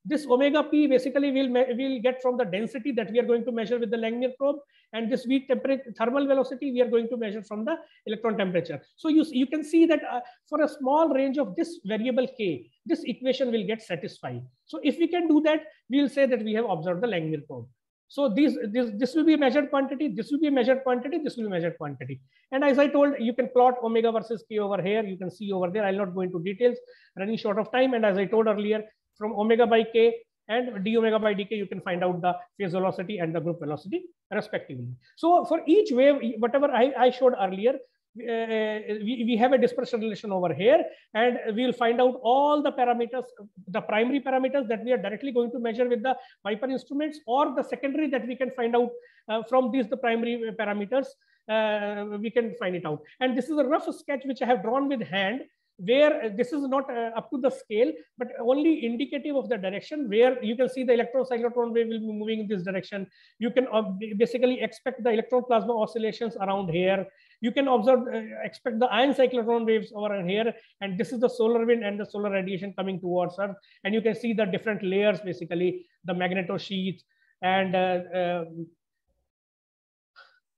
This omega p basically will will get from the density that we are going to measure with the Langmuir probe, and this V temperature thermal velocity we are going to measure from the electron temperature. So you you can see that uh, for a small range of this variable k, this equation will get satisfied. So if we can do that, we will say that we have observed the Langmuir probe. So these, this, this will be a measured quantity, this will be a measured quantity, this will be measured quantity. And as I told, you can plot omega versus k over here. You can see over there. I'll not go into details, running short of time. And as I told earlier, from omega by k and d omega by dk, you can find out the phase velocity and the group velocity respectively. So for each wave, whatever I, I showed earlier, we, we have a dispersion relation over here and we'll find out all the parameters, the primary parameters that we are directly going to measure with the Viper instruments or the secondary that we can find out uh, from these the primary parameters, uh, we can find it out. And this is a rough sketch which I have drawn with hand where this is not uh, up to the scale, but only indicative of the direction where you can see the electron cyclotron wave will be moving in this direction. You can uh, basically expect the electron plasma oscillations around here you can observe, uh, expect the ion cyclotron waves over here. And this is the solar wind and the solar radiation coming towards Earth. And you can see the different layers, basically the magnetosheath and uh, um,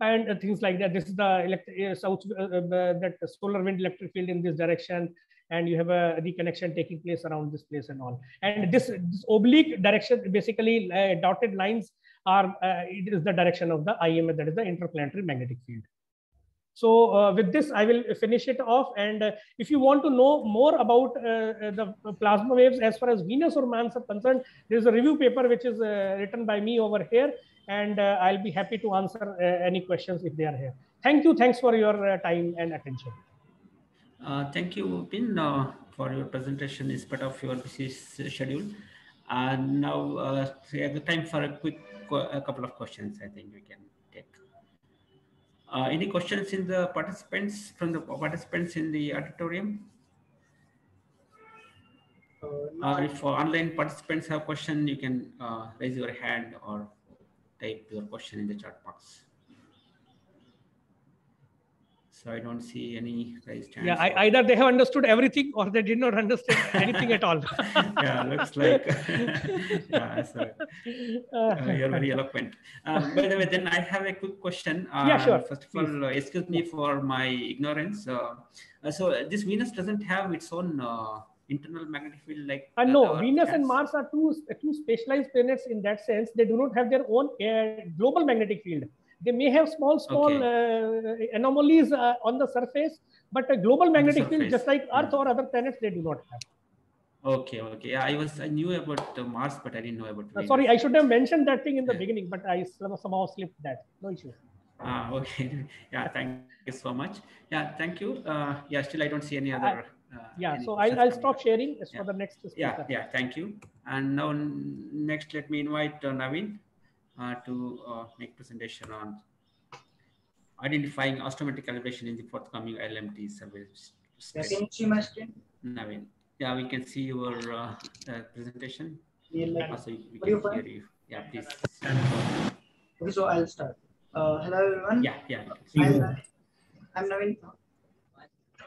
and things like that. This is the electric, uh, south uh, uh, that solar wind electric field in this direction. and you have a reconnection taking place around this place and all. And this, this oblique direction, basically uh, dotted lines are, uh, it is the direction of the IMF, that is the interplanetary magnetic field. So uh, with this, I will finish it off. And uh, if you want to know more about uh, the plasma waves as far as Venus or Mars are concerned, there is a review paper which is uh, written by me over here. And uh, I'll be happy to answer uh, any questions if they are here. Thank you. Thanks for your time and attention. thank you, Pin, for your presentation as part of your busy schedule. And now we have time for a quick a couple of questions. I think we can uh, any questions in the participants from the participants in the auditorium? Uh, uh, if online participants have question, you can uh, raise your hand or type your question in the chat box. So I don't see any raised hands. Yeah, I, either they have understood everything or they did not understand anything at all. yeah, looks like. yeah, so, uh, you're very eloquent. Um, by the way, then I have a quick question. Uh, yeah, sure. First of all, uh, excuse me for my ignorance. Uh, uh, so this Venus doesn't have its own internal magnetic field like uh, no venus and mars are two two specialized planets in that sense they do not have their own uh, global magnetic field they may have small, small okay. uh, anomalies uh, on the surface, but a global magnetic field, just like Earth or other planets, they do not have. Okay, okay. I was I knew about uh, Mars, but I didn't know about. Uh, sorry, I should have mentioned that thing in the beginning, but I somehow slipped that. No issue. Ah, okay. yeah, thank you so much. Yeah, thank you. Uh, yeah, still I don't see any other. Uh, yeah, so I'll, I'll stop sharing yeah. for the next speaker. Yeah, yeah, thank you. And now next, let me invite uh, Naveen to uh, make presentation on identifying astrometric calibration in the forthcoming ILMT survey. Yeah, can you see my screen? Naveen. Yeah, we can see your uh, uh, presentation. Yeah, also, we can hear you. Yeah, please. Okay, so I'll start. Uh, hello, everyone. Yeah, yeah. I'm, I'm Naveen.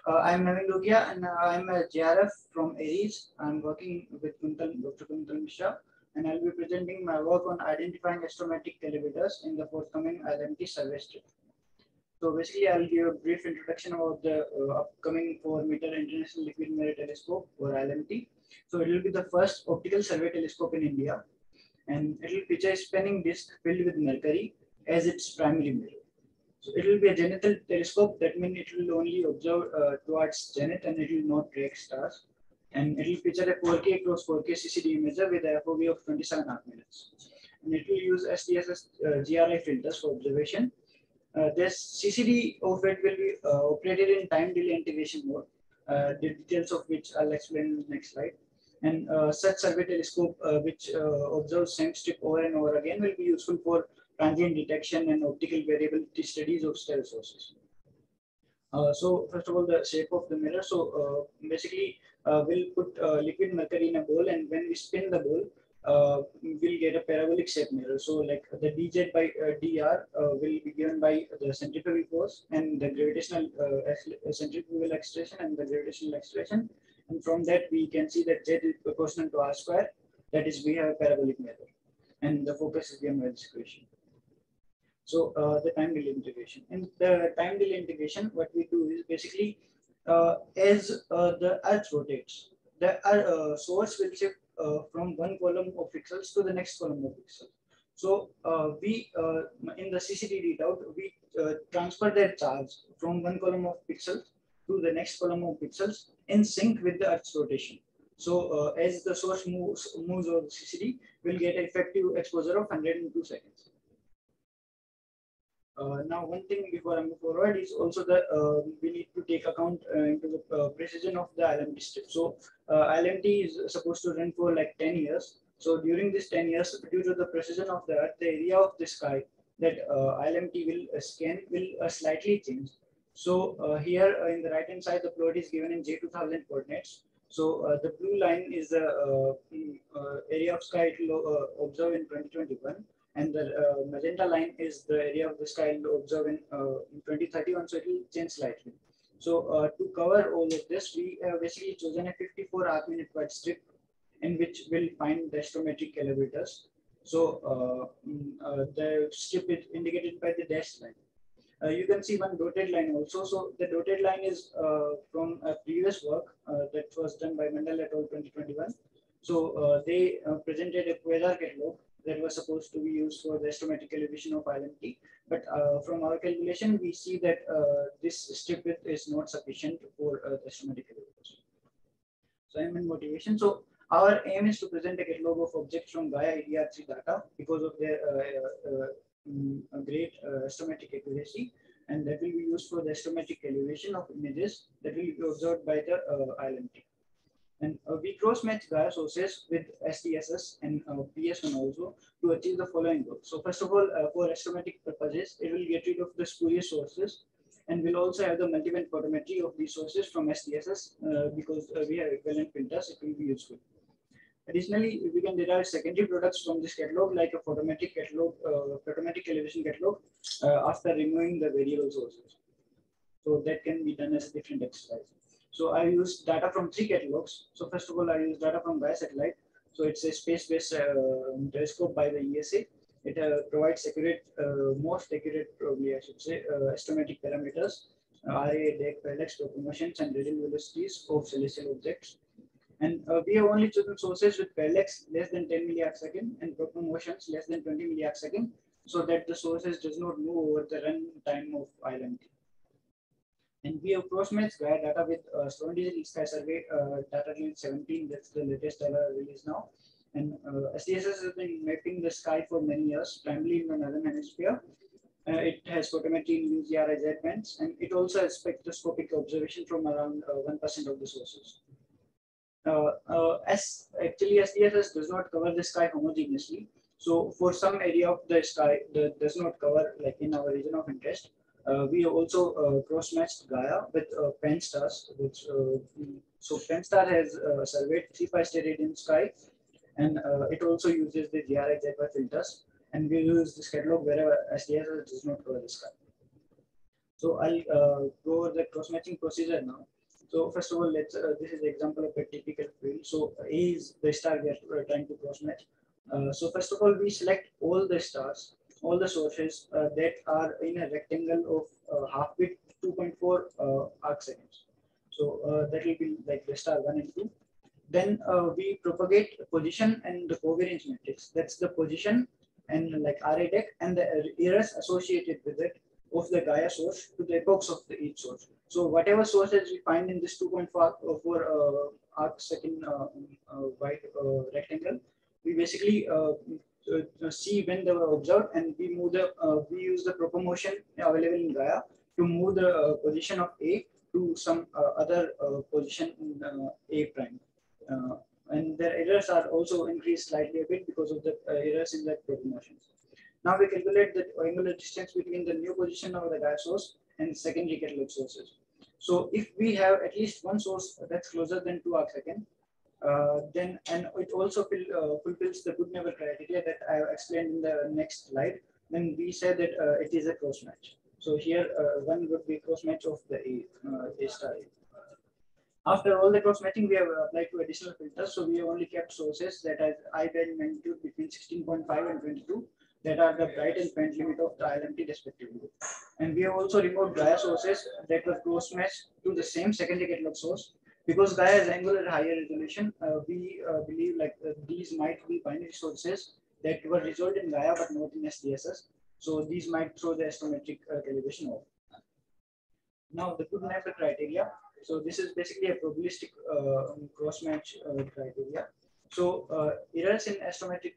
Uh, I'm Naveen Dukiya and uh, I'm a JRF from Aries. I'm working with Kuntal, Dr. Kuntal Misra and I'll be presenting my work on identifying astrometric calibrators in the forthcoming ILMT survey strip. So basically, I'll give a brief introduction about the uh, upcoming 4 meter International Liquid Mirror Telescope or ILMT. So it will be the first optical survey telescope in India and it will feature a spinning disk filled with mercury as its primary mirror. So it will be a zenithal telescope. That means it will only observe uh, towards zenith and it will not track stars and it will feature a 4K cross 4K CCD imager with a FOV of 27 arc minutes. And it will use SDSS uh, GRI filters for observation. Uh, this CCD of it will be uh, operated in time delay integration mode, uh, the details of which I'll explain in the next slide. And uh, such survey telescope uh, which observes same strip over and over again will be useful for transient detection and optical variability studies of stellar sources. so first of all, the shape of the mirror. So basically, uh, we'll put uh, liquid mercury in a bowl and when we spin the bowl, uh, we'll get a parabolic shape mirror. So like the dz by uh, dr uh, will be given by the centrifugal force and the gravitational uh, centrifugal acceleration and the gravitational acceleration. And from that, we can see that z is proportional to r square. That is, we have a parabolic mirror. And the focus is given by this equation. So the time delay integration. In the time delay integration, what we do is basically uh, as uh, the Earth rotates, the uh, source will shift from one column of pixels to the next column of pixels. So we, in the CCD readout, we transfer that charge from one column of pixels to the next column of pixels in sync with the Earth's rotation. So uh, as the source moves, moves over the CCD, we'll get effective exposure of 102 seconds. Uh, now, one thing before I move forward is also that uh, we need to take account uh, into the uh, precession of the ILMT strip. So, uh, ILMT is supposed to run for like 10 years. So, during this 10 years, due to the precession of the Earth, the area of the sky that uh, ILMT will scan will slightly change. So, here in the right hand side, the plot is given in J2000 coordinates. So, the blue line is the mm, area of sky it will observe in 2021 and the uh, magenta line is the area of the sky observed in, uh, in 2031, so it will change slightly. So uh, to cover all of this, we have basically chosen a 54 arc minute wide strip in which we'll find the astrometric calibrators. So uh, mm, uh, the strip is indicated by the dashed line. uh, you can see one dotted line also. So the dotted line is from a previous work that was done by Mandal et al. 2021. So they presented a quasar catalog that was supposed to be used for the astrometric elevation of ILMT. But uh, from our calculation, we see that this strip width is not sufficient for the astrometric elevation. So I'm in motivation. So our aim is to present a catalog of objects from Gaia EDR3 data because of their um, great uh, astrometric accuracy and that will be used for the astrometric elevation of images that will be observed by the uh, ILMT. And uh, we cross-match Gaia sources with SDSS and uh, PS1 also to achieve the following goal. So first of all, uh, for astrometric purposes, it will get rid of the spurious sources and we'll also have the multi-band photometry of these sources from SDSS uh, because uh, we have equivalent filters, it will be useful. Additionally, we can derive secondary products from this catalog like a photometric catalog, uh, photometric elevation catalog after removing the variable sources. So that can be done as a different exercise. So I use data from three catalogs. So first of all, I use data from Gaia satellite. So it's a space-based uh, telescope by the ESA. It uh, provides accurate, uh, most accurate, probably I should say, uh, astrometric parameters, RA, DEC, parallax, proper motions, and radial velocities of celestial objects. And uh, we have only chosen sources with parallax less than 10 milliarc second and proper motions less than 20 milliarcsecond, so that the sources does not move over the run time of ILMT. And we have cross-matched data with uh, Sloan Digital Sky Survey uh, data release 17, that's the latest data release now. And uh, SDSS has been mapping the sky for many years, primarily in the northern hemisphere. Uh, it has photometry in UZR bands, and it also has spectroscopic observation from around 1% uh, of the sources uh, uh, as actually SDSS does not cover the sky homogeneously. So for some area of the sky that does not cover like in our region of interest, uh, we also uh, cross-matched Gaia with uh, PanSTARRS, which uh, so PanSTARRS has uh, surveyed 3 5 steradian sky, and it also uses the GRI filters, and we use this catalog wherever SDSS does not cover the sky. So I'll go over the cross-matching procedure now. So first of all, let's uh, this is example of a typical field. So A is the star we are trying to cross match. Uh, so first of all, we select all the stars, all the sources uh, that are in a rectangle of uh, half width 2.4 uh, arc seconds. So uh, that will be like the star one and two. Then we propagate position and the covariance matrix. That's the position and like RA Dec and the errors associated with it of the Gaia source to the epochs of the each source. So whatever sources we find in this 2.4 uh, arc second uh, uh, wide uh, rectangle, we basically uh, uh, see when they were observed and we move the, we use the proper motion available in Gaia to move the position of A to some other position in A prime. and their errors are also increased slightly a bit because of the errors in the proper motions. Now we calculate the angular distance between the new position of the Gaia source and secondary catalog sources. So if we have at least one source that's closer than two arc second, uh, then and it also uh, fulfills the good neighbor criteria that I have explained in the next slide, then we say that uh, it is a cross match. So here uh, one would be cross match of the A, uh, A star. After all the cross matching, we have applied to additional filters. So we have only kept sources that has I value magnitude between 16.5 and 22 that are the bright and faint limit of the ILMT respectively. And we have also removed Gaia sources that were close matched to the same secondary catalog source. Because Gaia has angular higher resolution, uh, we uh, believe like uh, these might be binary sources that were resolved in Gaia but not in SDSS. So these might throw the astrometric uh, calibration off. Now the Goodneighbor criteria. So this is basically a probabilistic uh, cross-match uh, criteria. So errors in astrometric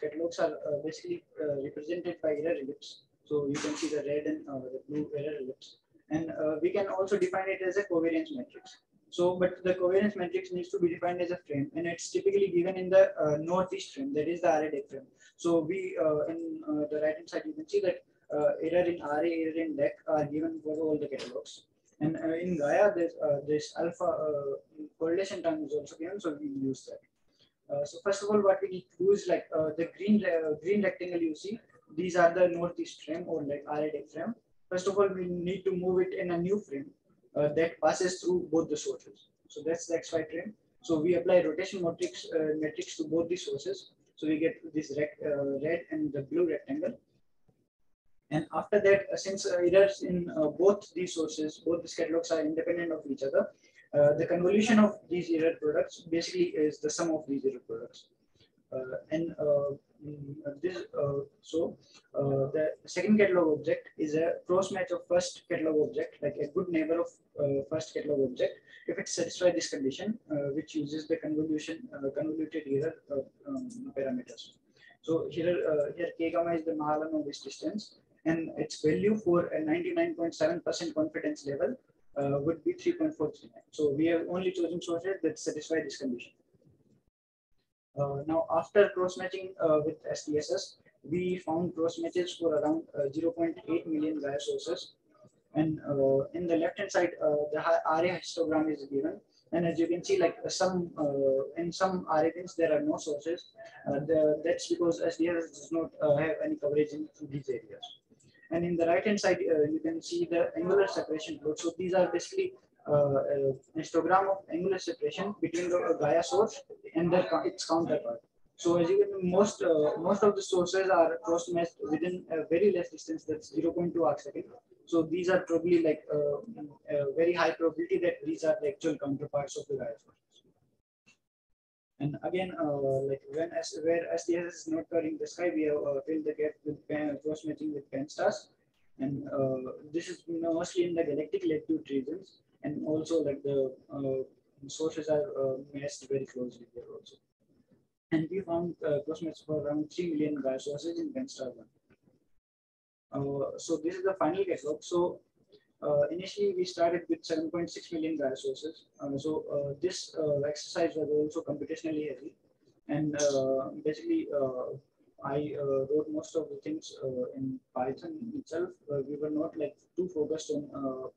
catalogs are basically represented by error ellipse. So you can see the red and the blue error ellipse. And we can also define it as a covariance matrix. So, but the covariance matrix needs to be defined as a frame, and it's typically given in the uh, northeast frame, that is the RA Dec frame. So, we uh, in uh, the right hand side, you can see that error in RA, error in Dec are given for all the catalogs. And in Gaia, there's this alpha correlation term is also given, so we use that. Uh, so first of all, what we need to do is like uh, the green uh, green rectangle you see, these are the northeast frame or like RA Dec frame. First of all, we need to move it in a new frame uh, that passes through both the sources. So that's the XY frame. So we apply rotation matrix uh, matrix to both the sources. So we get this red, red and the blue rectangle. And after that, uh, since uh, errors in uh, both these sources, both these catalogs are independent of each other, uh, the convolution of these error products basically is the sum of these error products. Uh, and uh, this, uh, so uh, the second catalog object is a cross match of first catalog object, like a good neighbor of uh, first catalog object, if it satisfies this condition, which uses the convolution convoluted error um, parameters. So here, here k gamma is the Mahalanobis distance, and its value for a 99.7% confidence level uh, would be 3.439. So we have only chosen sources that satisfy this condition. Uh, now, after cross-matching uh, with SDSS, we found cross matches for around uh, 0.8 million Gaia sources. And uh, in the left-hand side, uh, the RA histogram is given. And as you can see, like some in some pins, there are no sources. The, that's because SDSS does not have any coverage in these areas. And in the right hand side, uh, you can see the angular separation plot. So these are basically uh, a histogram of angular separation between the Gaia source and the, its counterpart. So as you can most uh, most of the sources are cross matched within a very less distance, that's 0.2 arc second. So these are probably like uh, a very high probability that these are the actual counterparts of the Gaia source. And again, uh, like when S, where SDSS is not covering the sky, we have uh, filled the gap with cross matching with pen PanSTARRS. And uh, this is mostly in the galactic latitude regions. And also like the uh, sources are uh, matched very closely there also. And we found uh, cross matches for around 3 million Gaia sources in PanSTARRS 1. so this is the final catalog. So uh, initially, we started with 7.6 million Gaia sources. Uh, so uh, this uh, exercise was also computationally heavy. And uh, basically, uh, I wrote most of the things in Python itself. we were not like too focused on,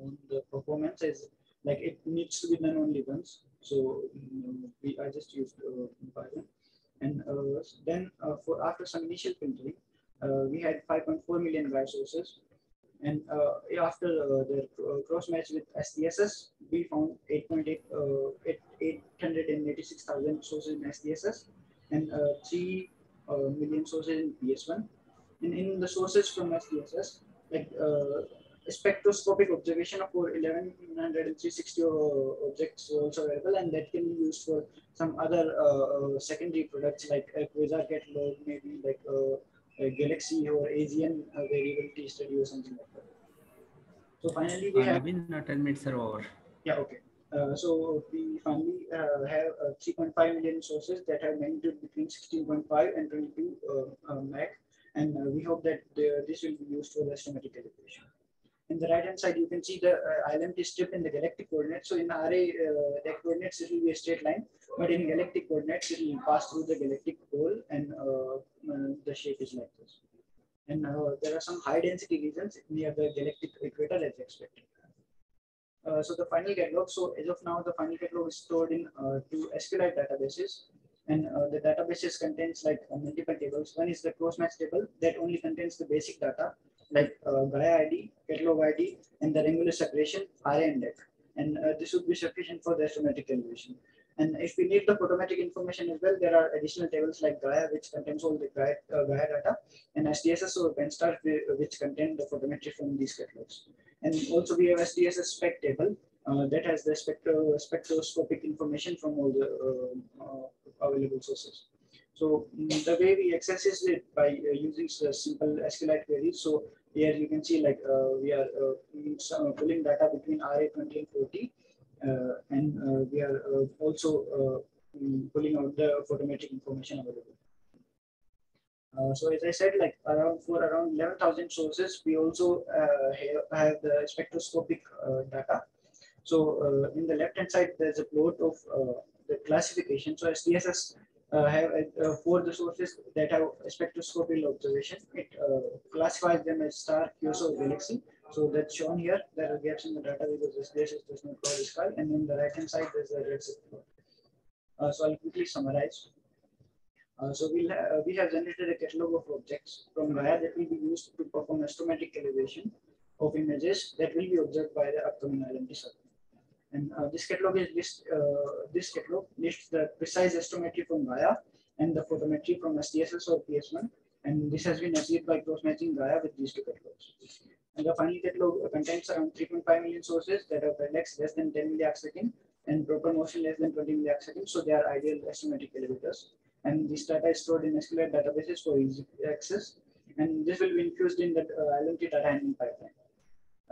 on the performance is like it needs to be done only once. So um, we, I just used Python. And then for after some initial filtering, we had 5.4 million Gaia sources and uh, after uh, the uh, cross match with SDSS, we found 8.8 886,000 sources in SDSS and 3 million sources in PS1. And in the sources from SDSS, like spectroscopic observation of over 1160 objects also available and that can be used for some other uh, secondary products like a quasar catalog maybe like uh, a galaxy or AGN uh, variability study or something like that. So finally we have been uh, 10 minutes are over. Yeah, okay. Uh, so we finally uh, have uh, 3.5 million sources that have magnitude between 16.5 and 22 uh, uh, mag, and we hope that this will be used for the astrometric calibration. In the right hand side, you can see the ILMT strip in the galactic coordinates. So in RA uh, coordinates, it will be a straight line, but in galactic coordinates, it will pass through the galactic pole, and the shape is like this. And uh, there are some high density regions near the galactic equator as expected. Uh, so the final catalog, so as of now, the final catalog is stored in uh, two SQLite databases. And uh, the databases contains like uh, multiple tables. One is the cross match table that only contains the basic data like uh, Gaia ID, catalog ID, and the angular separation, RA and DEC. And this would be sufficient for the astrometric calibration. And if we need the photometric information as well, there are additional tables like Gaia, which contains all the Gaia, uh, Gaia data, and SDSS or PanSTARRS, which contain the photometry from these catalogs. And also we have SDSS spec table uh, that has the spectro spectroscopic information from all the uh, uh available sources. So mm, the way we access is it by uh, using simple SQLite queries. So here you can see like uh, we are pulling data between RA20 and 40 uh, and uh, we are uh, also mm, pulling out the photometric information available. Uh, so as I said, like around for around 11,000 sources, we also uh, have, have, the spectroscopic uh, data. So in the left hand side, there's a plot of the classification. So SDSS have for the sources that have spectroscopic observation, it classifies them as star, quasar, galaxy. So that's shown here. There are gaps in the data because this dash does not cover the sky. And in the right hand side, there's a red. Uh, so I'll quickly summarize. Uh, so we'll ha uh, we have generated a catalog of objects from Gaia that will be used to perform astrometric calibration of images that will be observed by the upcoming ILMT survey. And uh, this catalog is list, uh, this catalog lists the precise astrometry from Gaia and the photometry from SDSS or PS1 And this has been achieved by cross-matching Gaia with these two catalogs. And the final catalog contains around 3.5 million sources that are parallax less than 10 milliarc second and proper motion less than 20 milliarc second. So they are ideal astrometric calibrators. And this data is stored in SQLite databases for easy access. And this will be infused in the uh, LMT data handling pipeline.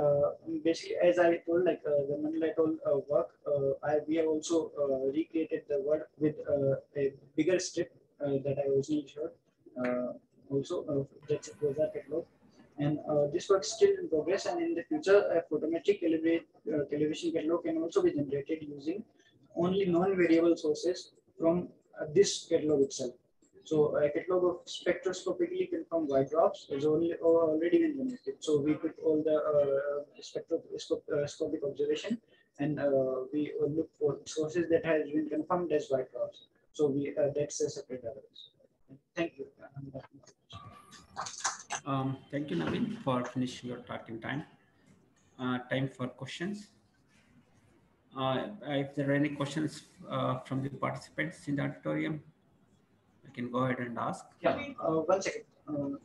Uh, basically, as I told, like uh, the Manila told uh, work, uh, I, we have also uh, recreated the work with uh, a bigger strip uh, that I originally showed. Uh, also, uh, that's our catalog. And uh, this work is still in progress. And in the future, a photometric uh, calibration catalog can also be generated using only non-variable sources from uh, this catalog itself. So a catalog of spectroscopically confirmed white dwarfs is only already been generated. So we took all the uh, spectroscopic observation and uh, we look for sources that has been confirmed as white dwarfs. So we uh, that's a separate database. Thank you. Um, thank you, Naveen, for finishing your talk in time. Uh, time for questions. Uh, if there are any questions uh, from the participants in the auditorium, I can go ahead and ask. Yeah, uh, one second. Uh,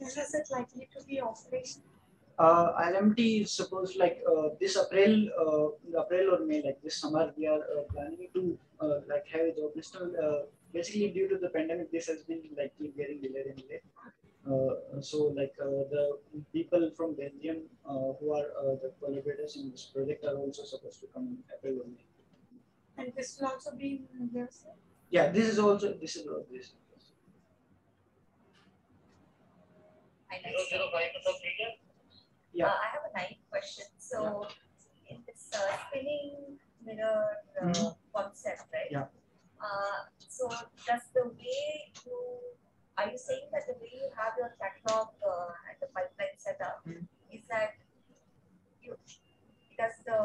Is it likely to be operational? uh, LMT is supposed like uh, this April, uh, April or May, like this summer, we are uh, planning to uh, like have it operational. Uh, basically, due to the pandemic, this has been like keep getting delayed and delayed. Uh, so like uh, the people from Belgium uh, who are uh, the collaborators in this project are also supposed to come in April or May. And this will also be in there, sir? Yeah, this is also this is all this. I like Yeah. Uh, I have a naive question. So, in this uh, spinning mirror uh, Mhm. concept, right? Yeah. Uh, so, does the way you are you saying that the way you have your catalog uh, and the pipeline set up Mhm. is that you does the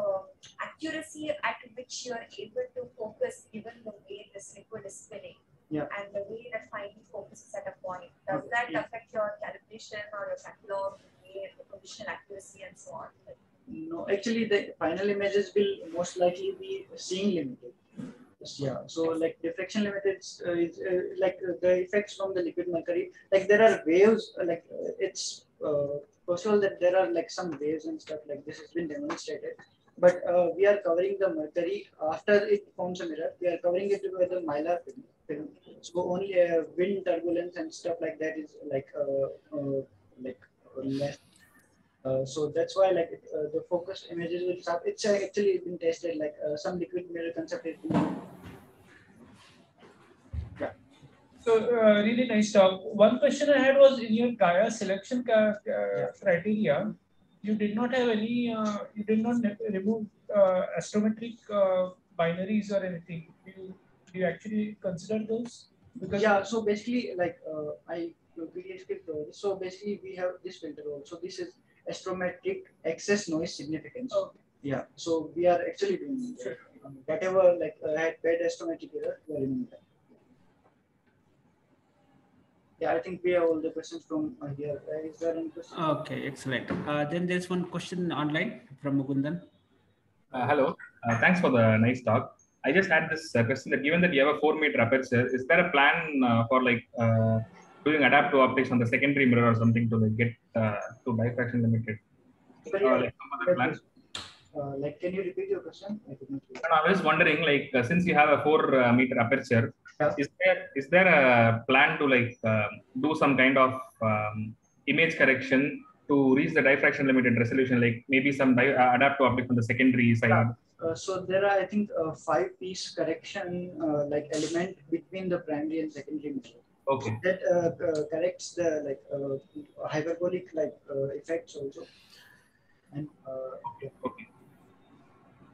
accuracy at which you are able to focus given the way this liquid is spinning Yeah. and the way that finally focuses at a point does Okay, that yeah. affect your calibration or your catalog the the position accuracy and so on No, actually, the final images will most likely be seeing limited. Yeah, so like diffraction limited uh, is uh, like uh, the effects from the liquid mercury. Like there are waves. Uh, like uh, it's uh, possible that there are like some waves and stuff like this has been demonstrated. But uh, we are covering the mercury after it forms a mirror. We are covering it with the mylar film. So only uh, wind turbulence and stuff like that is like uh, uh, like uh, so that's why like the focus images will start. It's uh, actually been tested like uh, some liquid mirror concept has been. So uh, really nice talk. One question I had was in your Gaia selection ca- uh, criteria, you did not have any, uh, you did not remove uh, astrometric uh, binaries or anything. Do you, do you actually consider those? Because Yeah. So basically, like uh, I this. So basically, we have this filter also. This is astrometric excess noise significance. Okay. Yeah. So we are actually doing that. Whatever like uh, had bad astrometric error, we are removing that. Yeah, I think we have all the questions from uh, here. Uh, is there any question? Okay, excellent. Uh, then there's one question online from Mugundhan. Uh, hello. Uh, thanks for the nice talk. I just had this uh, question that given that you have a four meter aperture, is there a plan uh, for like uh, doing adaptive optics on the secondary mirror or something to like get uh, to diffraction limited? Sorry, Or uh, like some other plans? uh, like, can you repeat your question? I. And I was wondering, like, uh, since you have a four uh, meter aperture, Yeah. is there is there a plan to like uh, do some kind of um, image correction to reach the diffraction limited resolution, like maybe some di- uh, adaptive optics on the secondary side? Yeah. Uh, so there are, I think, uh, five piece correction uh, like element between the primary and secondary mirror Okay. that uh, uh, corrects the like uh, hyperbolic like uh, effects also. And uh, Okay. Okay.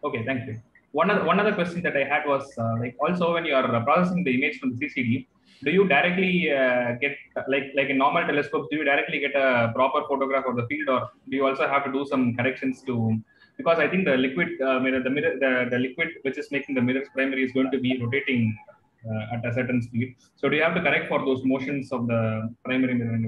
Okay. Thank you. One other one other question that I had was uh, like also when you are processing the image from the CCD, do you directly uh, get like like in normal telescopes? Do you directly get a proper photograph of the field, or do you also have to do some corrections to? Because I think the liquid uh, mirror, the mirror, the, the liquid which is making the mirror's primary is going to be rotating uh, at a certain speed. So do you have to correct for those motions of the primary mirror?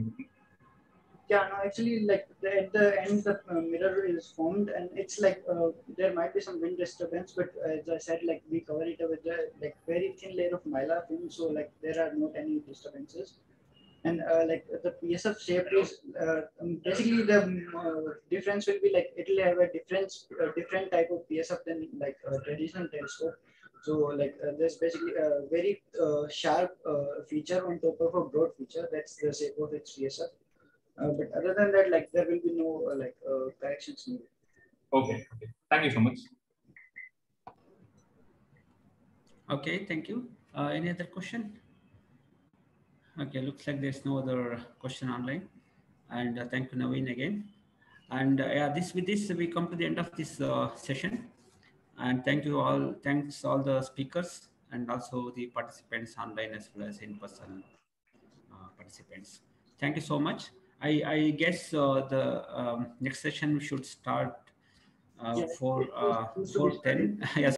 Yeah, no, actually, like at the end, the uh, mirror is formed, and it's like uh, there might be some wind disturbance, but as I said, like we cover it with a like very thin layer of mylar film, so like there are not any disturbances. And uh, like the PSF shape is uh, um, basically the um, uh, difference will be like it will have a different different type of PSF than like traditional telescope. So like uh, there's basically a very uh, sharp uh, feature on top of a broad feature. That's the shape of its PSF. Uh, but other than that, like there will be no uh, like uh, corrections needed. Okay. Okay. Thank you so much. Okay, thank you. Uh, any other question? Okay, looks like there's no other question online. And uh, thank you, Naveen, again. And uh, yeah, this with this we come to the end of this uh, session. And thank you all. Thanks all the speakers and also the participants online as well as in-person uh, participants. Thank you so much. I, I guess uh, the um, next session should start uh, Yeah, for uh, 410. yes,